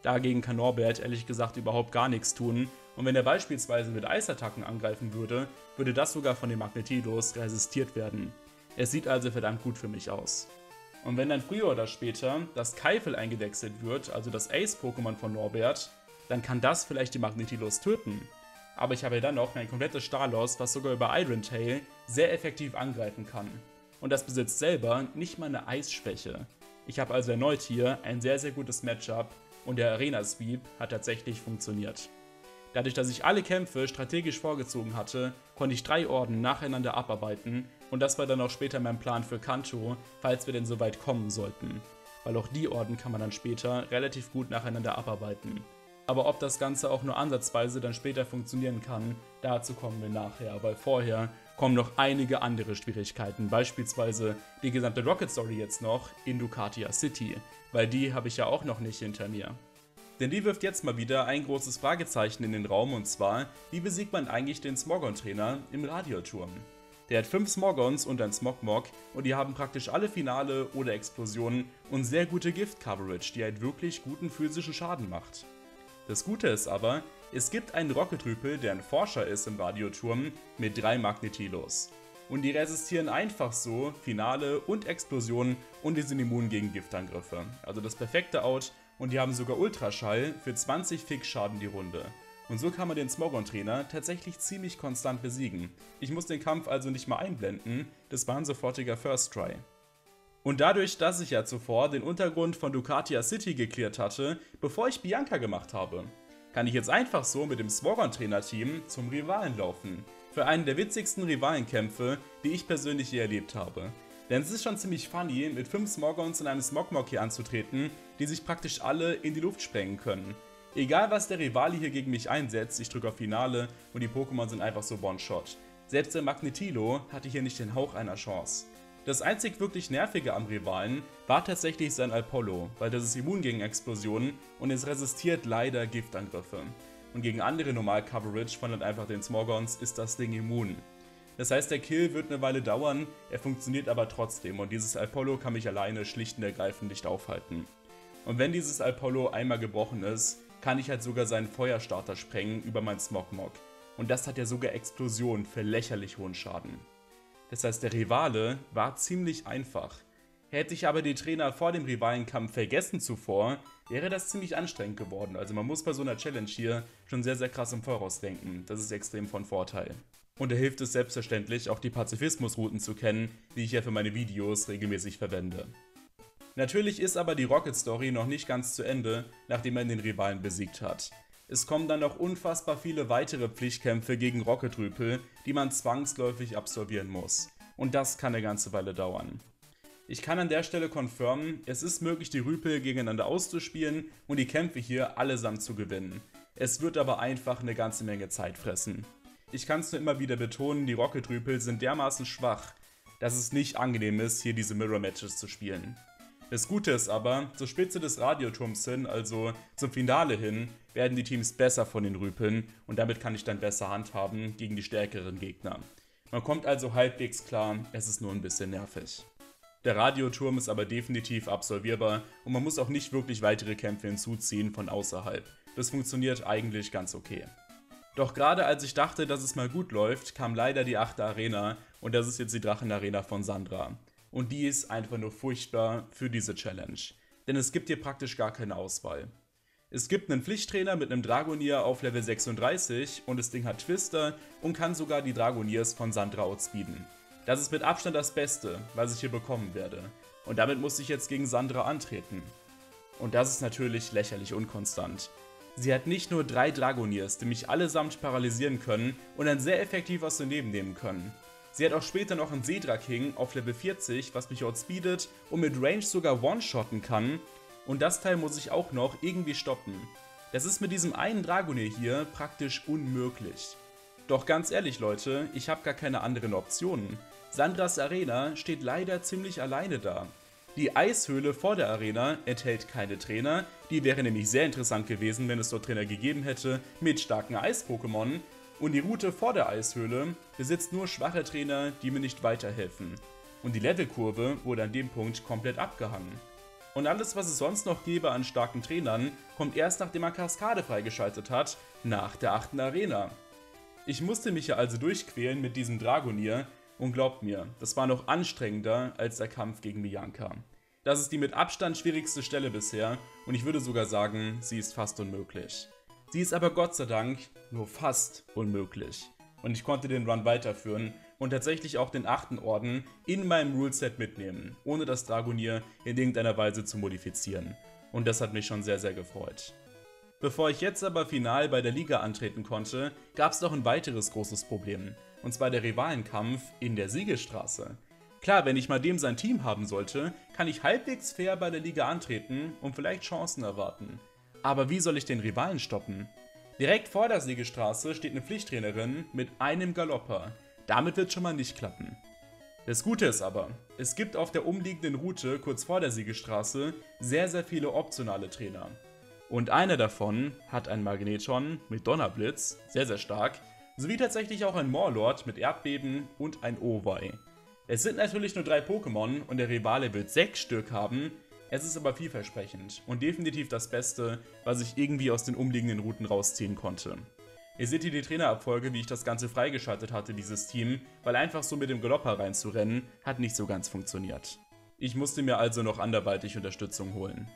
Dagegen kann Norbert ehrlich gesagt überhaupt gar nichts tun und wenn er beispielsweise mit Eisattacken angreifen würde, würde das sogar von den Magnetidos resistiert werden. Es sieht also verdammt gut für mich aus. Und wenn dann früher oder später das Keifel eingewechselt wird, also das Ace-Pokémon von Norbert, dann kann das vielleicht die Magnetilos töten. Aber ich habe dann noch ein komplettes Stalos, was sogar über Iron Tail sehr effektiv angreifen kann. Und das besitzt selber nicht mal eine Eisschwäche. Ich habe also erneut hier ein sehr sehr gutes Matchup und der Arena-Sweep hat tatsächlich funktioniert. Dadurch, dass ich alle Kämpfe strategisch vorgezogen hatte, konnte ich drei Orden nacheinander abarbeiten und das war dann auch später mein Plan für Kanto, falls wir denn so weit kommen sollten. Weil auch die Orden kann man dann später relativ gut nacheinander abarbeiten. Aber ob das Ganze auch nur ansatzweise dann später funktionieren kann, dazu kommen wir nachher, weil vorher kommen noch einige andere Schwierigkeiten, beispielsweise die gesamte Rocket Story jetzt noch in Ducatia City, weil die habe ich ja auch noch nicht hinter mir. Denn die wirft jetzt mal wieder ein großes Fragezeichen in den Raum und zwar, wie besiegt man eigentlich den Smogon-Trainer im Radioturm? Der hat 5 Smogons und ein Smogmog und die haben praktisch alle Finale oder Explosionen und sehr gute Gift-Coverage, die halt wirklich guten physischen Schaden macht. Das Gute ist aber, es gibt einen Rocketrüpel, der ein Forscher ist im Radioturm, mit drei Magnetilos. Und die resistieren einfach so Finale und Explosionen und die sind immun gegen Giftangriffe. Also das perfekte Out und die haben sogar Ultraschall für 20 Fix-Schaden die Runde. Und so kann man den Smogon-Trainer tatsächlich ziemlich konstant besiegen. Ich muss den Kampf also nicht mal einblenden, das war ein sofortiger First Try. Und dadurch, dass ich ja zuvor den Untergrund von Ducatia City geklärt hatte, bevor ich Bianca gemacht habe, kann ich jetzt einfach so mit dem Swogon-Trainer-Team zum Rivalen laufen. Für einen der witzigsten Rivalenkämpfe, die ich persönlich je erlebt habe. Denn es ist schon ziemlich funny, mit 5 Smogons in einem Smogmog hier anzutreten, die sich praktisch alle in die Luft sprengen können. Egal was der Rivali hier gegen mich einsetzt, ich drücke auf Finale und die Pokémon sind einfach so One-Shot. Selbst der Magnetilo hatte hier nicht den Hauch einer Chance. Das einzig wirklich Nervige am Rivalen war tatsächlich sein Apollo, weil das ist immun gegen Explosionen und es resistiert leider Giftangriffe. Und gegen andere Normal-Coverage von halt einfach den Smogons ist das Ding immun. Das heißt, der Kill wird eine Weile dauern, er funktioniert aber trotzdem und dieses Apollo kann mich alleine schlicht und ergreifend nicht aufhalten. Und wenn dieses Apollo einmal gebrochen ist, kann ich halt sogar seinen Feuerstarter sprengen über mein Smogmog. Und das hat ja sogar Explosionen für lächerlich hohen Schaden. Das heißt, der Rivale war ziemlich einfach. Hätte ich aber die Trainer vor dem Rivalenkampf vergessen zuvor, wäre das ziemlich anstrengend geworden. Also man muss bei so einer Challenge hier schon sehr, sehr krass im Voraus denken. Das ist extrem von Vorteil. Und da hilft es selbstverständlich, auch die Pazifismusrouten zu kennen, die ich ja für meine Videos regelmäßig verwende. Natürlich ist aber die Rocket Story noch nicht ganz zu Ende, nachdem man den Rivalen besiegt hat. Es kommen dann noch unfassbar viele weitere Pflichtkämpfe gegen Rocket-Rüpel, die man zwangsläufig absolvieren muss. Und das kann eine ganze Weile dauern. Ich kann an der Stelle confirmen, es ist möglich, die Rüpel gegeneinander auszuspielen und die Kämpfe hier allesamt zu gewinnen. Es wird aber einfach eine ganze Menge Zeit fressen. Ich kann es nur immer wieder betonen, die Rocket-Rüpel sind dermaßen schwach, dass es nicht angenehm ist, hier diese Mirror-Matches zu spielen. Das Gute ist aber, zur Spitze des Radioturms hin, also zum Finale hin, werden die Teams besser von den Rüpeln und damit kann ich dann besser handhaben gegen die stärkeren Gegner. Man kommt also halbwegs klar, es ist nur ein bisschen nervig. Der Radioturm ist aber definitiv absolvierbar und man muss auch nicht wirklich weitere Kämpfe hinzuziehen von außerhalb. Das funktioniert eigentlich ganz okay. Doch gerade als ich dachte, dass es mal gut läuft, kam leider die 8. Arena und das ist jetzt die Drachenarena von Sandra. Und die ist einfach nur furchtbar für diese Challenge. Denn es gibt hier praktisch gar keine Auswahl. Es gibt einen Pflichttrainer mit einem Dragonier auf Level 36 und das Ding hat Twister und kann sogar die Dragoniers von Sandra outspeeden. Das ist mit Abstand das Beste, was ich hier bekommen werde. Und damit muss ich jetzt gegen Sandra antreten. Und das ist natürlich lächerlich unkonstant. Sie hat nicht nur drei Dragoniers, die mich allesamt paralysieren können und dann sehr effektiv aus dem Leben nehmen können. Sie hat auch später noch einen Sedra King auf Level 40, was mich outspeedet und mit Range sogar one-shotten kann. Und das Teil muss ich auch noch irgendwie stoppen. Das ist mit diesem einen Dragonier hier praktisch unmöglich. Doch ganz ehrlich Leute, ich habe gar keine anderen Optionen. Sandras Arena steht leider ziemlich alleine da. Die Eishöhle vor der Arena enthält keine Trainer, die wäre nämlich sehr interessant gewesen, wenn es dort Trainer gegeben hätte mit starken Eis-Pokémon. Und die Route vor der Eishöhle besitzt nur schwache Trainer, die mir nicht weiterhelfen. Und die Levelkurve wurde an dem Punkt komplett abgehangen. Und alles, was es sonst noch gäbe an starken Trainern, kommt erst nachdem man Kaskade freigeschaltet hat, nach der 8. Arena. Ich musste mich ja also durchquälen mit diesem Dragonier, und glaubt mir, das war noch anstrengender als der Kampf gegen Bianca. Das ist die mit Abstand schwierigste Stelle bisher und ich würde sogar sagen, sie ist fast unmöglich. Sie ist aber Gott sei Dank nur fast unmöglich. Und ich konnte den Run weiterführen und tatsächlich auch den achten Orden in meinem Ruleset mitnehmen, ohne das Dragonier in irgendeiner Weise zu modifizieren. Und das hat mich schon sehr, sehr gefreut. Bevor ich jetzt aber final bei der Liga antreten konnte, gab es noch ein weiteres großes Problem und zwar der Rivalenkampf in der Siegestraße. Klar, wenn ich mal dem sein Team haben sollte, kann ich halbwegs fair bei der Liga antreten und vielleicht Chancen erwarten. Aber wie soll ich den Rivalen stoppen? Direkt vor der Siegestraße steht eine Pflichttrainerin mit einem Galopper. Damit wird schon mal nicht klappen. Das Gute ist aber, es gibt auf der umliegenden Route kurz vor der Siegestraße sehr sehr viele optionale Trainer. Und einer davon hat ein Magneton mit Donnerblitz, sehr sehr stark, sowie tatsächlich auch ein Morlord mit Erdbeben und ein Owei. Es sind natürlich nur drei Pokémon und der Rivale wird sechs Stück haben, es ist aber vielversprechend und definitiv das Beste, was ich irgendwie aus den umliegenden Routen rausziehen konnte. Ihr seht hier die Trainerabfolge, wie ich das Ganze freigeschaltet hatte, dieses Team, weil einfach so mit dem Galopper reinzurennen, hat nicht so ganz funktioniert. Ich musste mir also noch anderweitig Unterstützung holen.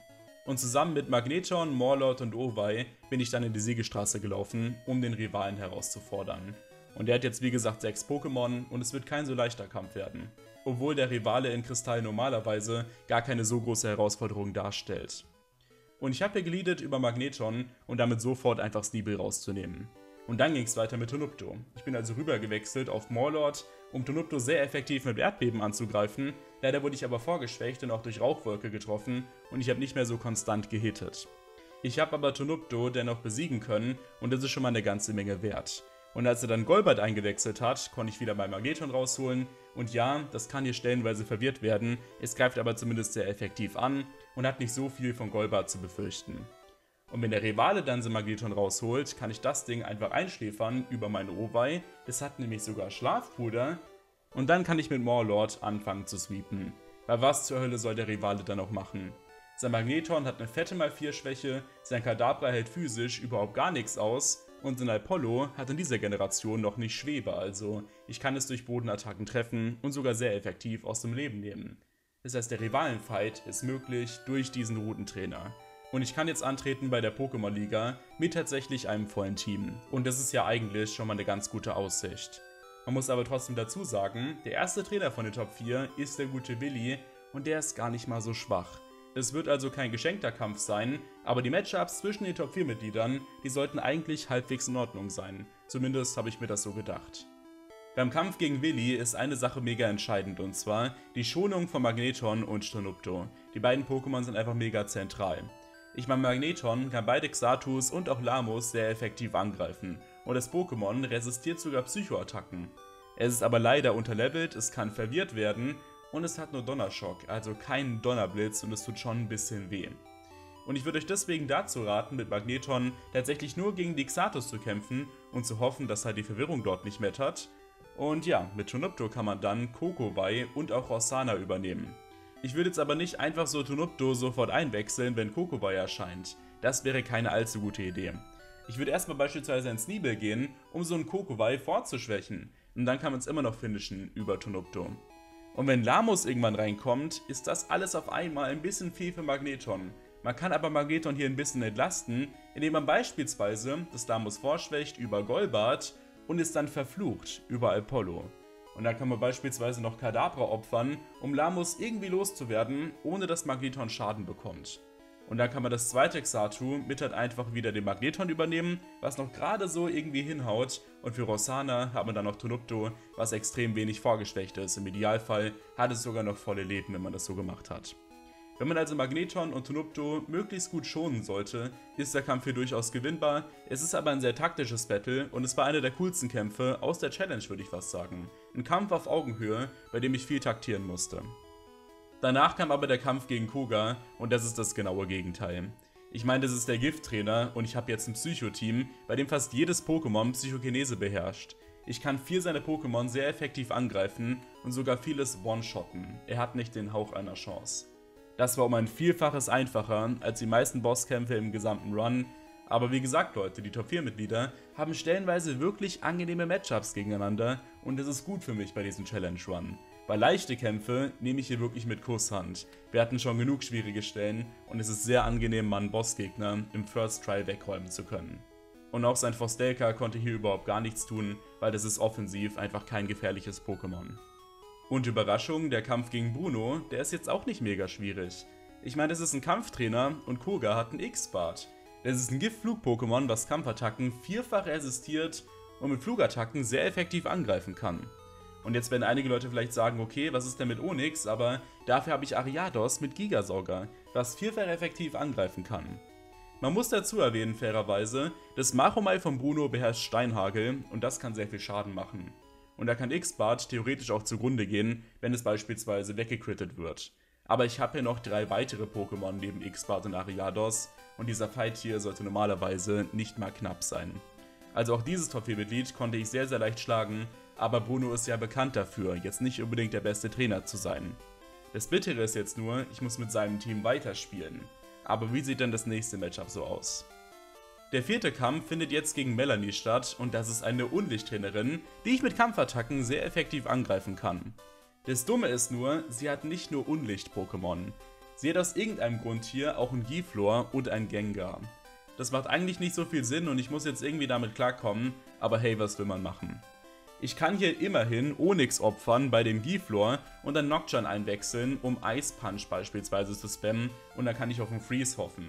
Und zusammen mit Magneton, Morlord und Owei bin ich dann in die Siegestraße gelaufen, um den Rivalen herauszufordern. Und er hat jetzt wie gesagt 6 Pokémon und es wird kein so leichter Kampf werden. Obwohl der Rivale in Kristall normalerweise gar keine so große Herausforderung darstellt. Und ich habe hier geleadet über Magneton und damit sofort einfach Sneeble rauszunehmen. Und dann ging es weiter mit Tonupto. Ich bin also rüber gewechselt auf Morlord, um Tonupto sehr effektiv mit Erdbeben anzugreifen. Leider wurde ich aber vorgeschwächt und auch durch Rauchwolke getroffen und ich habe nicht mehr so konstant gehittet. Ich habe aber Tonupto dennoch besiegen können und das ist schon mal eine ganze Menge wert. Und als er dann Golbert eingewechselt hat, konnte ich wieder mein Magneton rausholen. Und ja, das kann hier stellenweise verwirrt werden, es greift aber zumindest sehr effektiv an und hat nicht so viel von Golbert zu befürchten. Und wenn der Rivale dann sein Magneton rausholt, kann ich das Ding einfach einschläfern über meine Owei. Es hat nämlich sogar Schlafpuder. Und dann kann ich mit Morlord anfangen zu sweepen. Weil was zur Hölle soll der Rivale dann noch machen? Sein Magneton hat eine fette mal 4 Schwäche, sein Kadabra hält physisch überhaupt gar nichts aus und sein Apollo hat in dieser Generation noch nicht Schwebe, also ich kann es durch Bodenattacken treffen und sogar sehr effektiv aus dem Leben nehmen. Das heißt, der Rivalenfight ist möglich durch diesen Routentrainer. Und ich kann jetzt antreten bei der Pokémon Liga mit tatsächlich einem vollen Team. Und das ist ja eigentlich schon mal eine ganz gute Aussicht. Man muss aber trotzdem dazu sagen, der erste Trainer von den Top 4 ist der gute Willi und der ist gar nicht mal so schwach. Es wird also kein geschenkter Kampf sein, aber die Matchups zwischen den Top 4 Mitgliedern, die sollten eigentlich halbwegs in Ordnung sein. Zumindest habe ich mir das so gedacht. Beim Kampf gegen Willi ist eine Sache mega entscheidend und zwar die Schonung von Magneton und Stonupto. Die beiden Pokémon sind einfach mega zentral. Ich meine, Magneton kann beide Xatus und auch Lamos sehr effektiv angreifen und das Pokémon resistiert sogar Psychoattacken. Es ist aber leider unterlevelt, es kann verwirrt werden und es hat nur Donnerschock, also keinen Donnerblitz und es tut schon ein bisschen weh. Und ich würde euch deswegen dazu raten, mit Magneton tatsächlich nur gegen die Xatos zu kämpfen und zu hoffen, dass halt die Verwirrung dort nicht mettert. Und ja, mit Tonupto kann man dann Kokowai und auch Rossana übernehmen. Ich würde jetzt aber nicht einfach so Tonupto sofort einwechseln, wenn Kokowai erscheint. Das wäre keine allzu gute Idee. Ich würde erstmal beispielsweise ins Nibel gehen, um so einen Kokowai fortzuschwächen. Und dann kann man es immer noch finishen über Tonupto. Und wenn Lamos irgendwann reinkommt, ist das alles auf einmal ein bisschen viel für Magneton. Man kann aber Magneton hier ein bisschen entlasten, indem man beispielsweise das Lamos vorschwächt über Golbat und ist dann verflucht über Apollo. Und dann kann man beispielsweise noch Kadabra opfern, um Lamos irgendwie loszuwerden, ohne dass Magneton Schaden bekommt. Und dann kann man das zweite Xatu mit halt einfach wieder den Magneton übernehmen, was noch gerade so irgendwie hinhaut. Und für Rossana hat man dann noch Tonupto, was extrem wenig vorgeschwächt ist. Im Idealfall hat es sogar noch volle Leben, wenn man das so gemacht hat. Wenn man also Magneton und Tonupto möglichst gut schonen sollte, ist der Kampf hier durchaus gewinnbar. Es ist aber ein sehr taktisches Battle und es war einer der coolsten Kämpfe aus der Challenge, würde ich fast sagen. Ein Kampf auf Augenhöhe, bei dem ich viel taktieren musste. Danach kam aber der Kampf gegen Koga und das ist das genaue Gegenteil. Ich meine, das ist der Gifttrainer und ich habe jetzt ein Psycho-Team, bei dem fast jedes Pokémon Psychokinese beherrscht. Ich kann vier seiner Pokémon sehr effektiv angreifen und sogar vieles one-shotten. Er hat nicht den Hauch einer Chance. Das war um ein Vielfaches einfacher als die meisten Bosskämpfe im gesamten Run, aber wie gesagt Leute, die Top 4 Mitglieder haben stellenweise wirklich angenehme Matchups gegeneinander und das ist gut für mich bei diesem Challenge Run. Bei leichte Kämpfe nehme ich hier wirklich mit Kusshand. Wir hatten schon genug schwierige Stellen und es ist sehr angenehm, mal Bossgegner im First Try wegräumen zu können. Und auch sein Forstelka konnte hier überhaupt gar nichts tun, weil das ist offensiv einfach kein gefährliches Pokémon. Und Überraschung, der Kampf gegen Bruno, der ist jetzt auch nicht mega schwierig. Ich meine, das ist ein Kampftrainer und Koga hat einen X-Bart. Das ist ein Giftflug-Pokémon, was Kampfattacken vierfach resistiert und mit Flugattacken sehr effektiv angreifen kann. Und jetzt werden einige Leute vielleicht sagen, okay, was ist denn mit Onyx, aber dafür habe ich Ariados mit Gigasauger, was vierfach effektiv angreifen kann. Man muss dazu erwähnen, fairerweise, dass Machomai von Bruno beherrscht Steinhagel und das kann sehr viel Schaden machen. Und da kann X-Bart theoretisch auch zugrunde gehen, wenn es beispielsweise weggecrittet wird. Aber ich habe hier noch drei weitere Pokémon neben X-Bart und Ariados und dieser Fight hier sollte normalerweise nicht mal knapp sein. Also auch dieses Top 4 Mitglied konnte ich sehr sehr leicht schlagen aber Bruno ist ja bekannt dafür, jetzt nicht unbedingt der beste Trainer zu sein. Das Bittere ist jetzt nur, ich muss mit seinem Team weiterspielen. Aber wie sieht denn das nächste Matchup so aus? Der vierte Kampf findet jetzt gegen Melanie statt und das ist eine Unlichttrainerin, die ich mit Kampfattacken sehr effektiv angreifen kann. Das Dumme ist nur, sie hat nicht nur Unlicht-Pokémon. Sie hat aus irgendeinem Grund hier auch ein Giflor und ein Gengar. Das macht eigentlich nicht so viel Sinn und ich muss jetzt irgendwie damit klarkommen, aber hey, was will man machen? Ich kann hier immerhin Onyx opfern bei dem Giflor und dann Nocturne einwechseln, um Ice Punch beispielsweise zu spammen und dann kann ich auf einen Freeze hoffen.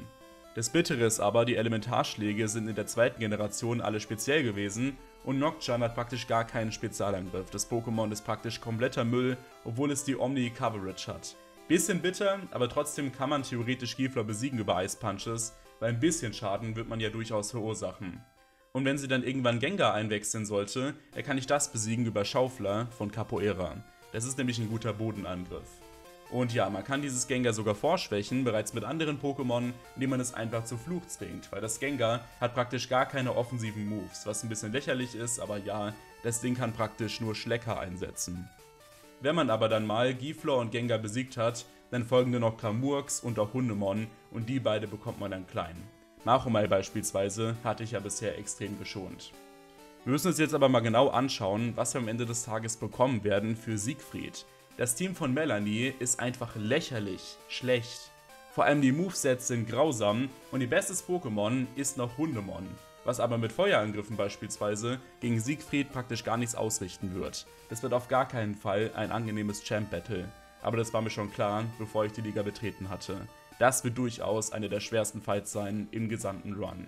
Das Bittere ist aber, die Elementarschläge sind in der zweiten Generation alle speziell gewesen und Nocturne hat praktisch gar keinen Spezialangriff. Das Pokémon ist praktisch kompletter Müll, obwohl es die Omni-Coverage hat. Bisschen bitter, aber trotzdem kann man theoretisch Giflor besiegen über Ice Punches, weil ein bisschen Schaden wird man ja durchaus verursachen. Und wenn sie dann irgendwann Gengar einwechseln sollte, dann kann ich das besiegen über Schaufler von Capoeira. Das ist nämlich ein guter Bodenangriff. Und ja, man kann dieses Gengar sogar vorschwächen, bereits mit anderen Pokémon, indem man es einfach zu Fluch zwingt, weil das Gengar hat praktisch gar keine offensiven Moves, was ein bisschen lächerlich ist, aber ja, das Ding kann praktisch nur Schlecker einsetzen. Wenn man aber dann mal Giflor und Gengar besiegt hat, dann folgen nur noch Kamurks und auch Hundemon und die beide bekommt man dann klein. Nachomai beispielsweise hatte ich ja bisher extrem geschont. Wir müssen uns jetzt aber mal genau anschauen, was wir am Ende des Tages bekommen werden für Siegfried. Das Team von Melanie ist einfach lächerlich schlecht. Vor allem die Movesets sind grausam und ihr bestes Pokémon ist noch Hundemon, was aber mit Feuerangriffen beispielsweise gegen Siegfried praktisch gar nichts ausrichten wird. Das wird auf gar keinen Fall ein angenehmes Champ-Battle. aber das war mir schon klar, bevor ich die Liga betreten hatte. Das wird durchaus eine der schwersten Fights sein im gesamten Run.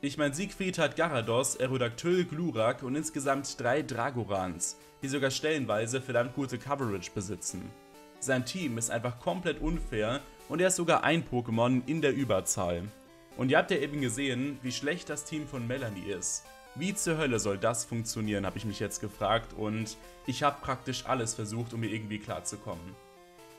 Ich mein, Siegfried hat Garados, Aerodactyl, Glurak und insgesamt drei Dragorans, die sogar stellenweise verdammt gute Coverage besitzen. Sein Team ist einfach komplett unfair und er ist sogar ein Pokémon in der Überzahl. Und ihr habt ja eben gesehen, wie schlecht das Team von Melanie ist. Wie zur Hölle soll das funktionieren, habe ich mich jetzt gefragt und ich habe praktisch alles versucht, um mir irgendwie klarzukommen.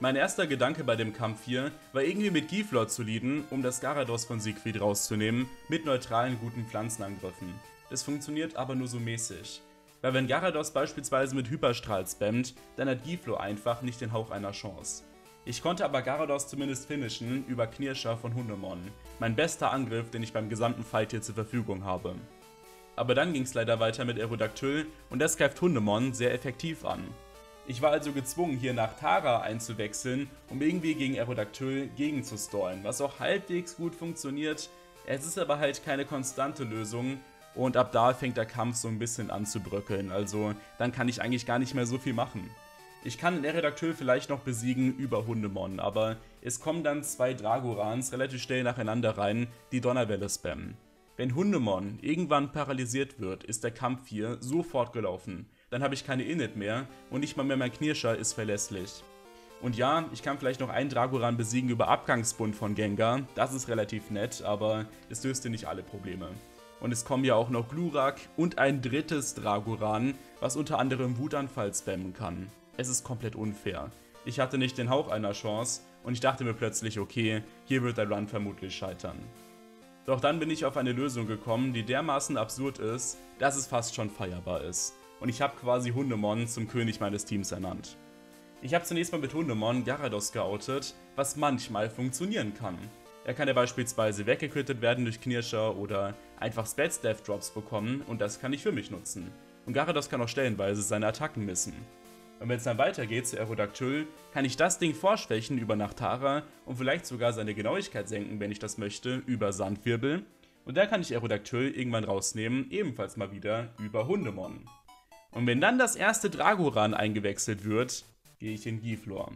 Mein erster Gedanke bei dem Kampf hier war irgendwie mit Giflor zu leaden, um das Garados von Siegfried rauszunehmen, mit neutralen guten Pflanzenangriffen. Das funktioniert aber nur so mäßig. Weil wenn Garados beispielsweise mit Hyperstrahl spammt, dann hat Giflor einfach nicht den Hauch einer Chance. Ich konnte aber Garados zumindest finishen über Knirscher von Hundemon, mein bester Angriff, den ich beim gesamten Fight hier zur Verfügung habe. Aber dann ging es leider weiter mit Aerodactyl und das greift Hundemon sehr effektiv an. Ich war also gezwungen, hier nach Tara einzuwechseln, um irgendwie gegen Aerodactyl gegenzustallen, was auch halbwegs gut funktioniert. Es ist aber halt keine konstante Lösung und ab da fängt der Kampf so ein bisschen an zu bröckeln, also dann kann ich eigentlich gar nicht mehr so viel machen. Ich kann den Redakteur vielleicht noch besiegen über Hundemon, aber es kommen dann zwei Dragorans relativ schnell nacheinander rein, die Donnerwelle spammen. Wenn Hundemon irgendwann paralysiert wird, ist der Kampf hier sofort gelaufen. Dann habe ich keine Init mehr und nicht mal mehr mein Knirscher ist verlässlich. Und ja, ich kann vielleicht noch einen Dragoran besiegen über Abgangsbund von Gengar, das ist relativ nett, aber es löste nicht alle Probleme. Und es kommen ja auch noch Glurak und ein drittes Dragoran, was unter anderem Wutanfall spammen kann es ist komplett unfair. Ich hatte nicht den Hauch einer Chance und ich dachte mir plötzlich, okay, hier wird der Run vermutlich scheitern. Doch dann bin ich auf eine Lösung gekommen, die dermaßen absurd ist, dass es fast schon feierbar ist. Und ich habe quasi Hundemon zum König meines Teams ernannt. Ich habe zunächst mal mit Hundemon Gyarados geoutet, was manchmal funktionieren kann. Er kann ja beispielsweise weggekrittet werden durch Knirscher oder einfach Spats Death Drops bekommen und das kann ich für mich nutzen. Und Gyarados kann auch stellenweise seine Attacken missen. Und wenn es dann weitergeht zu Aerodactyl, kann ich das Ding vorschwächen über Nachtara und vielleicht sogar seine Genauigkeit senken, wenn ich das möchte, über Sandwirbel. Und dann kann ich Aerodactyl irgendwann rausnehmen, ebenfalls mal wieder über Hundemon. Und wenn dann das erste Dragoran eingewechselt wird, gehe ich in Giflor.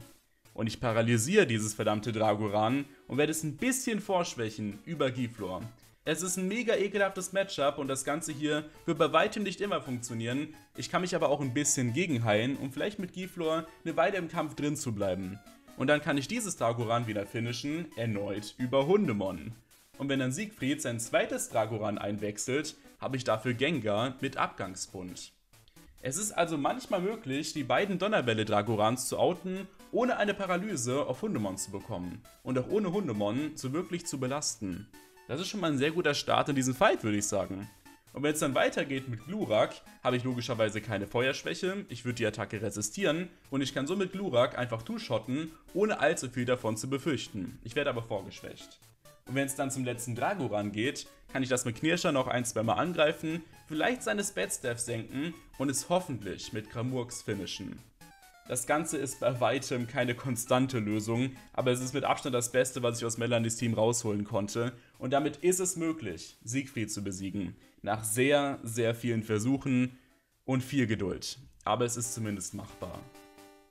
Und ich paralysiere dieses verdammte Dragoran und werde es ein bisschen vorschwächen über Giflor. Es ist ein mega ekelhaftes Matchup und das Ganze hier wird bei weitem nicht immer funktionieren. Ich kann mich aber auch ein bisschen gegenheilen, um vielleicht mit Giflor eine Weile im Kampf drin zu bleiben. Und dann kann ich dieses Dragoran wieder finishen, erneut über Hundemon. Und wenn dann Siegfried sein zweites Dragoran einwechselt, habe ich dafür Gengar mit Abgangsbund. Es ist also manchmal möglich, die beiden Donnerwelle Dragorans zu outen, ohne eine Paralyse auf Hundemon zu bekommen. Und auch ohne Hundemon zu wirklich zu belasten. Das ist schon mal ein sehr guter Start in diesen Fight, würde ich sagen. Und wenn es dann weitergeht mit Glurak, habe ich logischerweise keine Feuerschwäche, ich würde die Attacke resistieren und ich kann so mit Glurak einfach two-shotten, ohne allzu viel davon zu befürchten. Ich werde aber vorgeschwächt. Und wenn es dann zum letzten Dragoran geht, kann ich das mit Knirscher noch ein, zwei Mal angreifen, vielleicht seine Spad-Staff senken und es hoffentlich mit Gramurks finishen. Das Ganze ist bei weitem keine konstante Lösung, aber es ist mit Abstand das Beste, was ich aus Melanies Team rausholen konnte. Und damit ist es möglich, Siegfried zu besiegen. Nach sehr, sehr vielen Versuchen und viel Geduld. Aber es ist zumindest machbar.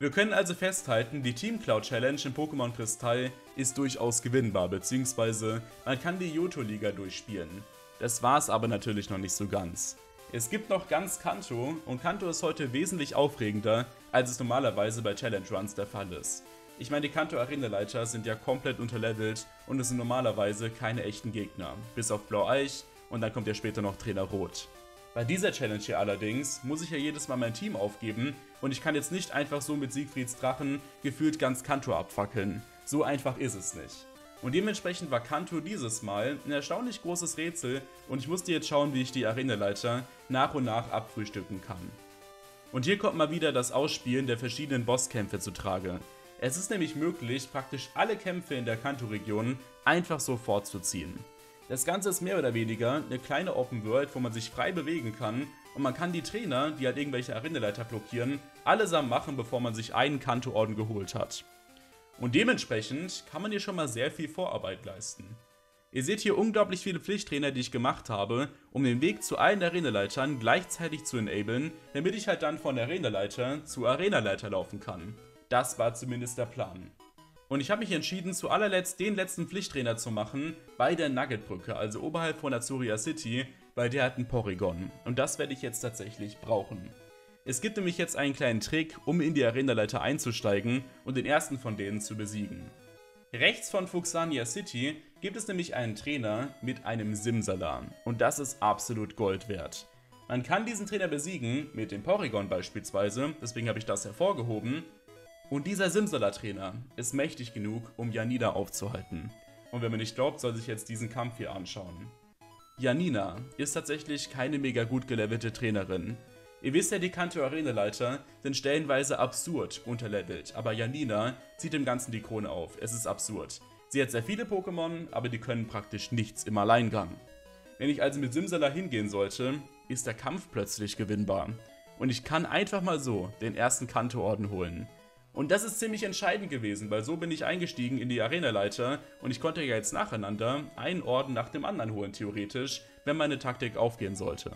Wir können also festhalten, die Team Cloud Challenge in Pokémon Kristall ist durchaus gewinnbar, beziehungsweise man kann die Johto-Liga durchspielen. Das war es aber natürlich noch nicht so ganz. Es gibt noch ganz Kanto und Kanto ist heute wesentlich aufregender, als es normalerweise bei Challenge Runs der Fall ist. Ich meine, die Kanto Arena Leiter sind ja komplett unterlevelt und es sind normalerweise keine echten Gegner, bis auf Blau Eich und dann kommt ja später noch Trainer Rot. Bei dieser Challenge hier allerdings muss ich ja jedes Mal mein Team aufgeben und ich kann jetzt nicht einfach so mit Siegfrieds Drachen gefühlt ganz Kanto abfackeln. So einfach ist es nicht. Und dementsprechend war Kanto dieses Mal ein erstaunlich großes Rätsel und ich musste jetzt schauen, wie ich die Arenaleiter nach und nach abfrühstücken kann. Und hier kommt mal wieder das Ausspielen der verschiedenen Bosskämpfe zu Trage. Es ist nämlich möglich, praktisch alle Kämpfe in der Kanto-Region einfach so fortzuziehen. Das Ganze ist mehr oder weniger eine kleine Open World, wo man sich frei bewegen kann und man kann die Trainer, die halt irgendwelche Arenaleiter blockieren, allesamt machen, bevor man sich einen Kanto-Orden geholt hat. Und dementsprechend kann man hier schon mal sehr viel Vorarbeit leisten. Ihr seht hier unglaublich viele Pflichttrainer, die ich gemacht habe, um den Weg zu allen Arenaleitern gleichzeitig zu enablen, damit ich halt dann von Arenaleiter zu Arenaleiter laufen kann. Das war zumindest der Plan. Und ich habe mich entschieden, zu allerletzt den letzten Pflichttrainer zu machen bei der Nuggetbrücke, also oberhalb von Azuria City, weil der hat einen Porygon. Und das werde ich jetzt tatsächlich brauchen. Es gibt nämlich jetzt einen kleinen Trick, um in die Arenaleiter einzusteigen und den ersten von denen zu besiegen. Rechts von Fuxania City gibt es nämlich einen Trainer mit einem Simsalam und das ist absolut Gold wert. Man kann diesen Trainer besiegen, mit dem Porygon beispielsweise, deswegen habe ich das hervorgehoben, und dieser Simsala-Trainer ist mächtig genug, um Janina aufzuhalten. Und wenn man nicht glaubt, soll sich jetzt diesen Kampf hier anschauen. Janina ist tatsächlich keine mega gut gelevelte Trainerin. Ihr wisst ja, die Kanto Arenaleiter sind stellenweise absurd unterlevelt, aber Janina zieht dem Ganzen die Krone auf. Es ist absurd. Sie hat sehr viele Pokémon, aber die können praktisch nichts im Alleingang. Wenn ich also mit Simsala hingehen sollte, ist der Kampf plötzlich gewinnbar. Und ich kann einfach mal so den ersten Kanto-Orden holen. Und das ist ziemlich entscheidend gewesen, weil so bin ich eingestiegen in die Arenaleiter und ich konnte ja jetzt nacheinander einen Orden nach dem anderen holen, theoretisch, wenn meine Taktik aufgehen sollte.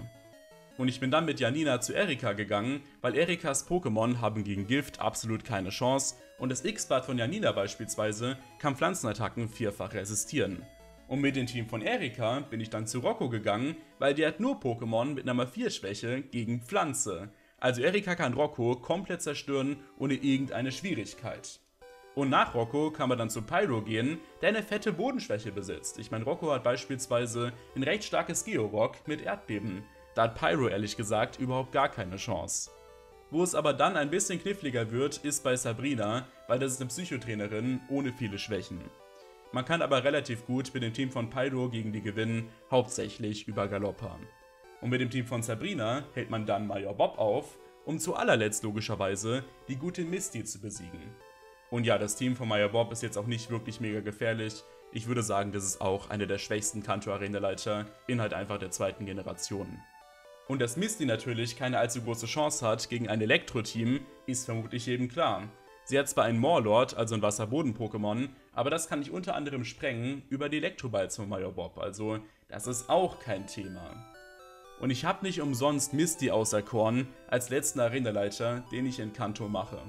Und ich bin dann mit Janina zu Erika gegangen, weil Erikas Pokémon haben gegen Gift absolut keine Chance und das X-Bad von Janina beispielsweise kann Pflanzenattacken vierfach resistieren. Und mit dem Team von Erika bin ich dann zu Rocco gegangen, weil die hat nur Pokémon mit einer 4 Schwäche gegen Pflanze. Also Erika kann Rocco komplett zerstören ohne irgendeine Schwierigkeit. Und nach Rocco kann man dann zu Pyro gehen, der eine fette Bodenschwäche besitzt. Ich meine, Rocco hat beispielsweise ein recht starkes Georock mit Erdbeben. Da hat Pyro ehrlich gesagt überhaupt gar keine Chance. Wo es aber dann ein bisschen kniffliger wird, ist bei Sabrina, weil das ist eine Psychotrainerin ohne viele Schwächen. Man kann aber relativ gut mit dem Team von Pyro gegen die gewinnen, hauptsächlich über Galoppa. Und mit dem Team von Sabrina hält man dann Major Bob auf, um zu allerletzt logischerweise die gute Misty zu besiegen. Und ja, das Team von Major Bob ist jetzt auch nicht wirklich mega gefährlich. Ich würde sagen, das ist auch eine der schwächsten Kanto-Arena-Leiter in halt einfach der zweiten Generation. Und dass Misty natürlich keine allzu große Chance hat gegen ein Elektro-Team, ist vermutlich jedem klar. Sie hat zwar einen Morlord, also ein Wasserboden-Pokémon, aber das kann ich unter anderem sprengen über die Elektroballs von Major Bob, also das ist auch kein Thema. Und ich habe nicht umsonst Misty auserkoren als letzten Arenaleiter, den ich in Kanto mache.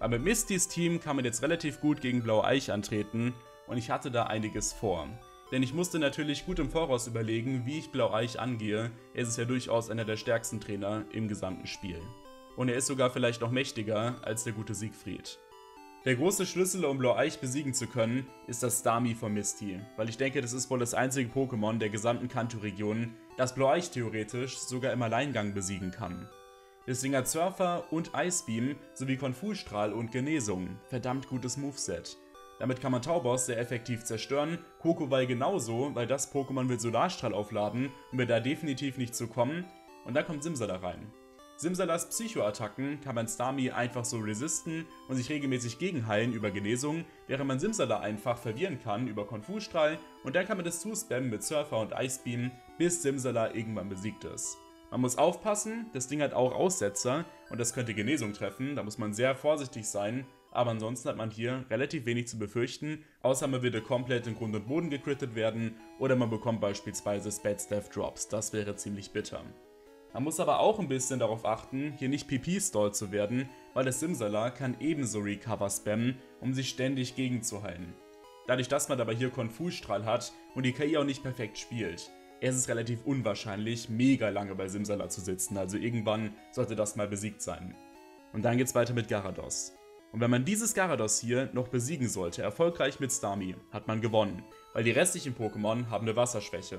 Aber mit Mistys Team kann man jetzt relativ gut gegen Blau Eich antreten und ich hatte da einiges vor. Denn ich musste natürlich gut im Voraus überlegen, wie ich Blau Eich angehe. Er ist ja durchaus einer der stärksten Trainer im gesamten Spiel. Und er ist sogar vielleicht noch mächtiger als der gute Siegfried. Der große Schlüssel, um Blau-Eich besiegen zu können, ist das Starmie von Misty, weil ich denke, das ist wohl das einzige Pokémon der gesamten Kanto-Region, das Blau-Eich theoretisch sogar im Alleingang besiegen kann. Deswegen Surfer und Icebeam sowie Konfusstrahl und Genesung verdammt gutes Moveset. Damit kann man Taubos sehr effektiv zerstören, Kokowai genauso, weil das Pokémon will Solarstrahl aufladen und wird da definitiv nicht zu kommen. Und dann kommt Simsa da rein. Simsalas Psychoattacken kann man Starmie einfach so resisten und sich regelmäßig gegenheilen über Genesung, während man Simsala einfach verwirren kann über Konfusstrahl und dann kann man das zuspammen mit Surfer und Icebeam, bis Simsala irgendwann besiegt ist. Man muss aufpassen, das Ding hat auch Aussetzer und das könnte Genesung treffen, da muss man sehr vorsichtig sein, aber ansonsten hat man hier relativ wenig zu befürchten, außer man würde komplett in Grund und Boden gecrittet werden oder man bekommt beispielsweise Spad Death Drops, das wäre ziemlich bitter. Man muss aber auch ein bisschen darauf achten, hier nicht PP-Stall zu werden, weil der Simsala kann ebenso Recover spammen, um sich ständig gegenzuheilen. Dadurch, dass man aber hier Konfusstrahl hat und die KI auch nicht perfekt spielt, ist es relativ unwahrscheinlich, mega lange bei Simsala zu sitzen, also irgendwann sollte das mal besiegt sein. Und dann geht's weiter mit Garados. Und wenn man dieses Garados hier noch besiegen sollte, erfolgreich mit Starmie, hat man gewonnen, weil die restlichen Pokémon haben eine Wasserschwäche.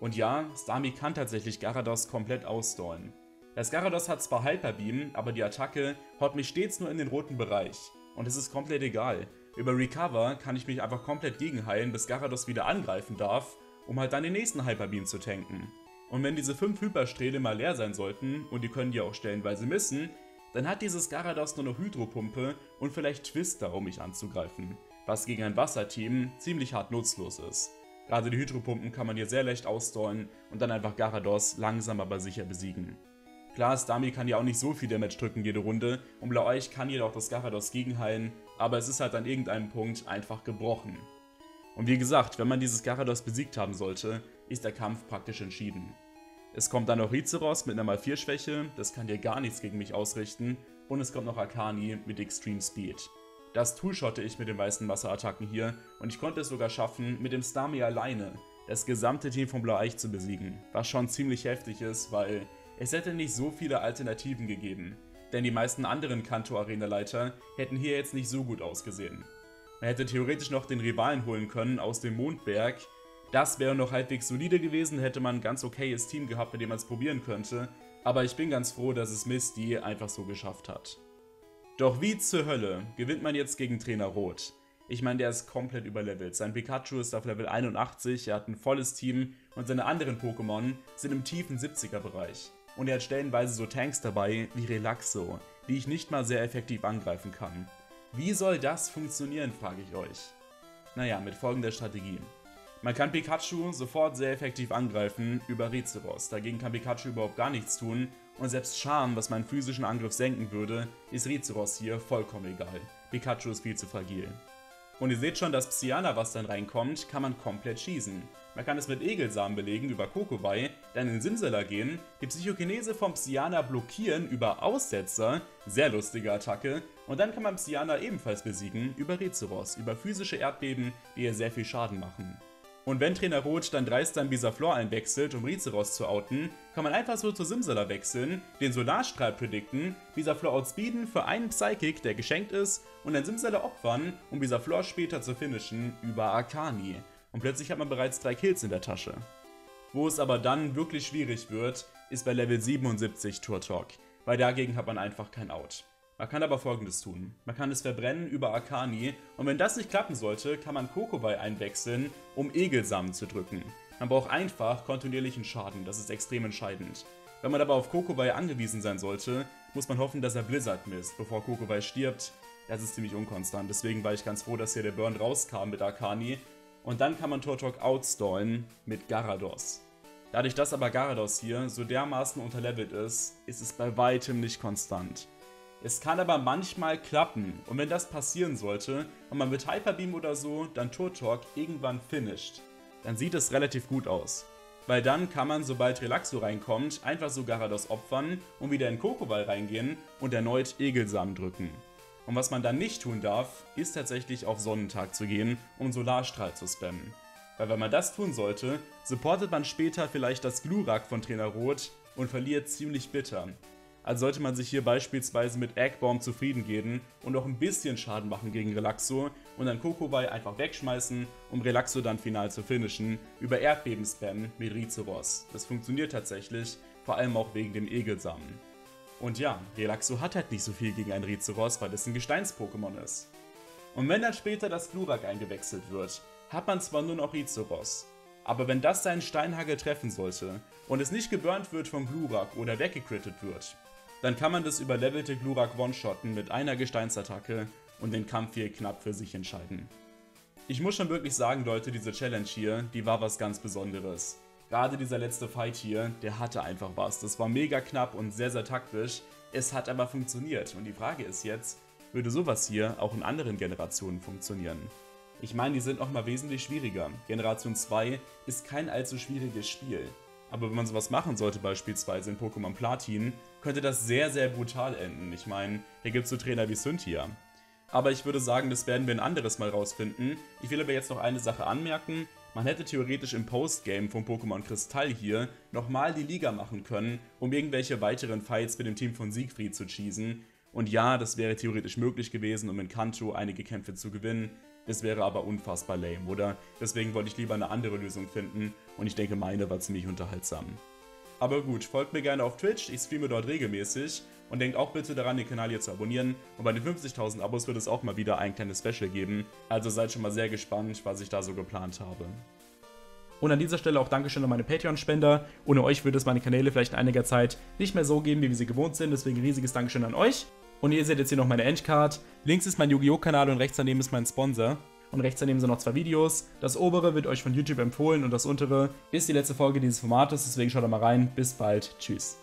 Und ja, Starmie kann tatsächlich Garados komplett ausstallen. Das Garados hat zwar Hyperbeam, aber die Attacke haut mich stets nur in den roten Bereich. Und es ist komplett egal. Über Recover kann ich mich einfach komplett gegenheilen, bis Garados wieder angreifen darf, um halt dann den nächsten Hyperbeam zu tanken. Und wenn diese 5 Hypersträhle mal leer sein sollten, und die können die auch stellenweise missen, dann hat dieses Garados nur noch Hydropumpe und vielleicht Twister, um mich anzugreifen, was gegen ein Wasserteam ziemlich hart nutzlos ist. Gerade die Hydropumpen kann man hier sehr leicht ausstallen und dann einfach Garados langsam aber sicher besiegen. Klar, Stami kann ja auch nicht so viel Damage drücken jede Runde und Blau-Eich kann jedoch das Garados gegenheilen, aber es ist halt an irgendeinem Punkt einfach gebrochen. Und wie gesagt, wenn man dieses Garados besiegt haben sollte, ist der Kampf praktisch entschieden. Es kommt dann noch Rizeros mit einer mal 4 Schwäche, das kann dir gar nichts gegen mich ausrichten. und es kommt noch Akani mit Extreme Speed. Das two-shotte ich mit den weißen Wasserattacken hier und ich konnte es sogar schaffen, mit dem Stami alleine das gesamte Team von Blau-Eich zu besiegen, was schon ziemlich heftig ist, weil es hätte nicht so viele Alternativen gegeben, denn die meisten anderen Kanto-Arena-Leiter hätten hier jetzt nicht so gut ausgesehen. Man hätte theoretisch noch den Rivalen holen können aus dem Mondberg, das wäre noch halbwegs solide gewesen, hätte man ein ganz okayes Team gehabt, mit dem man es probieren könnte, aber ich bin ganz froh, dass es Misty einfach so geschafft hat. Doch wie zur Hölle gewinnt man jetzt gegen Trainer Rot? Ich meine, der ist komplett überlevelt. Sein Pikachu ist auf Level 81, er hat ein volles Team und seine anderen Pokémon sind im tiefen 70er Bereich. Und er hat stellenweise so Tanks dabei wie Relaxo, die ich nicht mal sehr effektiv angreifen kann. Wie soll das funktionieren, frage ich euch. Naja, mit folgender Strategie. Man kann Pikachu sofort sehr effektiv angreifen über Rizeros. Dagegen kann Pikachu überhaupt gar nichts tun und selbst Charme, was meinen physischen Angriff senken würde, ist Rizeros hier vollkommen egal. Pikachu ist viel zu fragil. Und ihr seht schon, das Psyana, was dann reinkommt, kann man komplett schießen. Man kann es mit Egelsamen belegen über Kokowai, dann in Simsala gehen, die Psychokinese vom Psyana blockieren über Aussetzer, sehr lustige Attacke, und dann kann man Psyana ebenfalls besiegen über Rizeros, über physische Erdbeben, die ihr sehr viel Schaden machen. Und wenn Trainer Roth dann dreist dann Bisaflor einwechselt, um Rizeros zu outen, kann man einfach so zu Simsala wechseln, den Solarstrahl predikten, Bisaflor outspeeden für einen Psychic, der geschenkt ist, und dann Simsala opfern, um Bisaflor später zu finishen über Arcani. Und plötzlich hat man bereits drei Kills in der Tasche. Wo es aber dann wirklich schwierig wird, ist bei Level 77 Turtok, weil dagegen hat man einfach kein Out. Man kann aber folgendes tun. Man kann es verbrennen über Arcani und wenn das nicht klappen sollte, kann man Kokowai einwechseln, um Egelsamen zu drücken. Man braucht einfach kontinuierlichen Schaden, das ist extrem entscheidend. Wenn man aber auf Kokowai angewiesen sein sollte, muss man hoffen, dass er Blizzard misst, bevor Kokowai stirbt. Das ist ziemlich unkonstant, deswegen war ich ganz froh, dass hier der Burn rauskam mit Arcani. Und dann kann man Turtok outstallen mit Garados. Dadurch, dass aber Garados hier so dermaßen unterlevelt ist, ist es bei weitem nicht konstant. Es kann aber manchmal klappen und wenn das passieren sollte und man mit Hyperbeam oder so dann Turtok irgendwann finisht, dann sieht es relativ gut aus. Weil dann kann man, sobald Relaxo reinkommt, einfach so Garados opfern und wieder in Kokowal reingehen und erneut Egelsamen drücken. Und was man dann nicht tun darf, ist tatsächlich auf Sonnentag zu gehen, um Solarstrahl zu spammen. Weil wenn man das tun sollte, supportet man später vielleicht das Glurak von Trainer Rot und verliert ziemlich bitter also sollte man sich hier beispielsweise mit Eggbomb zufrieden geben und auch ein bisschen Schaden machen gegen Relaxo und dann Kokowai einfach wegschmeißen, um Relaxo dann final zu finishen, über Erdbeben-Spam mit Rizeros. Das funktioniert tatsächlich, vor allem auch wegen dem Egelsamen. Und ja, Relaxo hat halt nicht so viel gegen ein Rizeros, weil es ein Gesteins-Pokémon ist. Und wenn dann später das Glurak eingewechselt wird, hat man zwar nur noch Rizeros, aber wenn das seinen Steinhagel treffen sollte und es nicht geburnt wird vom Glurak oder weggecrittet wird, dann kann man das überlevelte Glurak one-shotten mit einer Gesteinsattacke und den Kampf hier knapp für sich entscheiden. Ich muss schon wirklich sagen, Leute, diese Challenge hier, die war was ganz Besonderes. Gerade dieser letzte Fight hier, der hatte einfach was. Das war mega knapp und sehr, sehr taktisch. Es hat aber funktioniert. Und die Frage ist jetzt, würde sowas hier auch in anderen Generationen funktionieren? Ich meine, die sind nochmal wesentlich schwieriger. Generation 2 ist kein allzu schwieriges Spiel. Aber wenn man sowas machen sollte, beispielsweise in Pokémon Platin, könnte das sehr, sehr brutal enden. Ich meine, hier gibt es so Trainer wie Cynthia. Aber ich würde sagen, das werden wir ein anderes Mal rausfinden. Ich will aber jetzt noch eine Sache anmerken. Man hätte theoretisch im Postgame von Pokémon Kristall hier nochmal die Liga machen können, um irgendwelche weiteren Fights mit dem Team von Siegfried zu cheesen. Und ja, das wäre theoretisch möglich gewesen, um in Kanto einige Kämpfe zu gewinnen. Das wäre aber unfassbar lame, oder? Deswegen wollte ich lieber eine andere Lösung finden und ich denke, meine war ziemlich unterhaltsam. Aber gut, folgt mir gerne auf Twitch, ich streame dort regelmäßig und denkt auch bitte daran, den Kanal hier zu abonnieren. Und bei den 50.000 Abos wird es auch mal wieder ein kleines Special geben. Also seid schon mal sehr gespannt, was ich da so geplant habe. Und an dieser Stelle auch Dankeschön an meine Patreon-Spender. Ohne euch würde es meine Kanäle vielleicht in einiger Zeit nicht mehr so geben, wie wir sie gewohnt sind. Deswegen riesiges Dankeschön an euch. Und ihr seht jetzt hier noch meine Endcard. Links ist mein Yu-Gi-Oh! Kanal und rechts daneben ist mein Sponsor und rechts daneben sind noch zwei Videos. Das obere wird euch von YouTube empfohlen und das untere ist die letzte Folge dieses Formates, deswegen schaut da mal rein. Bis bald, tschüss.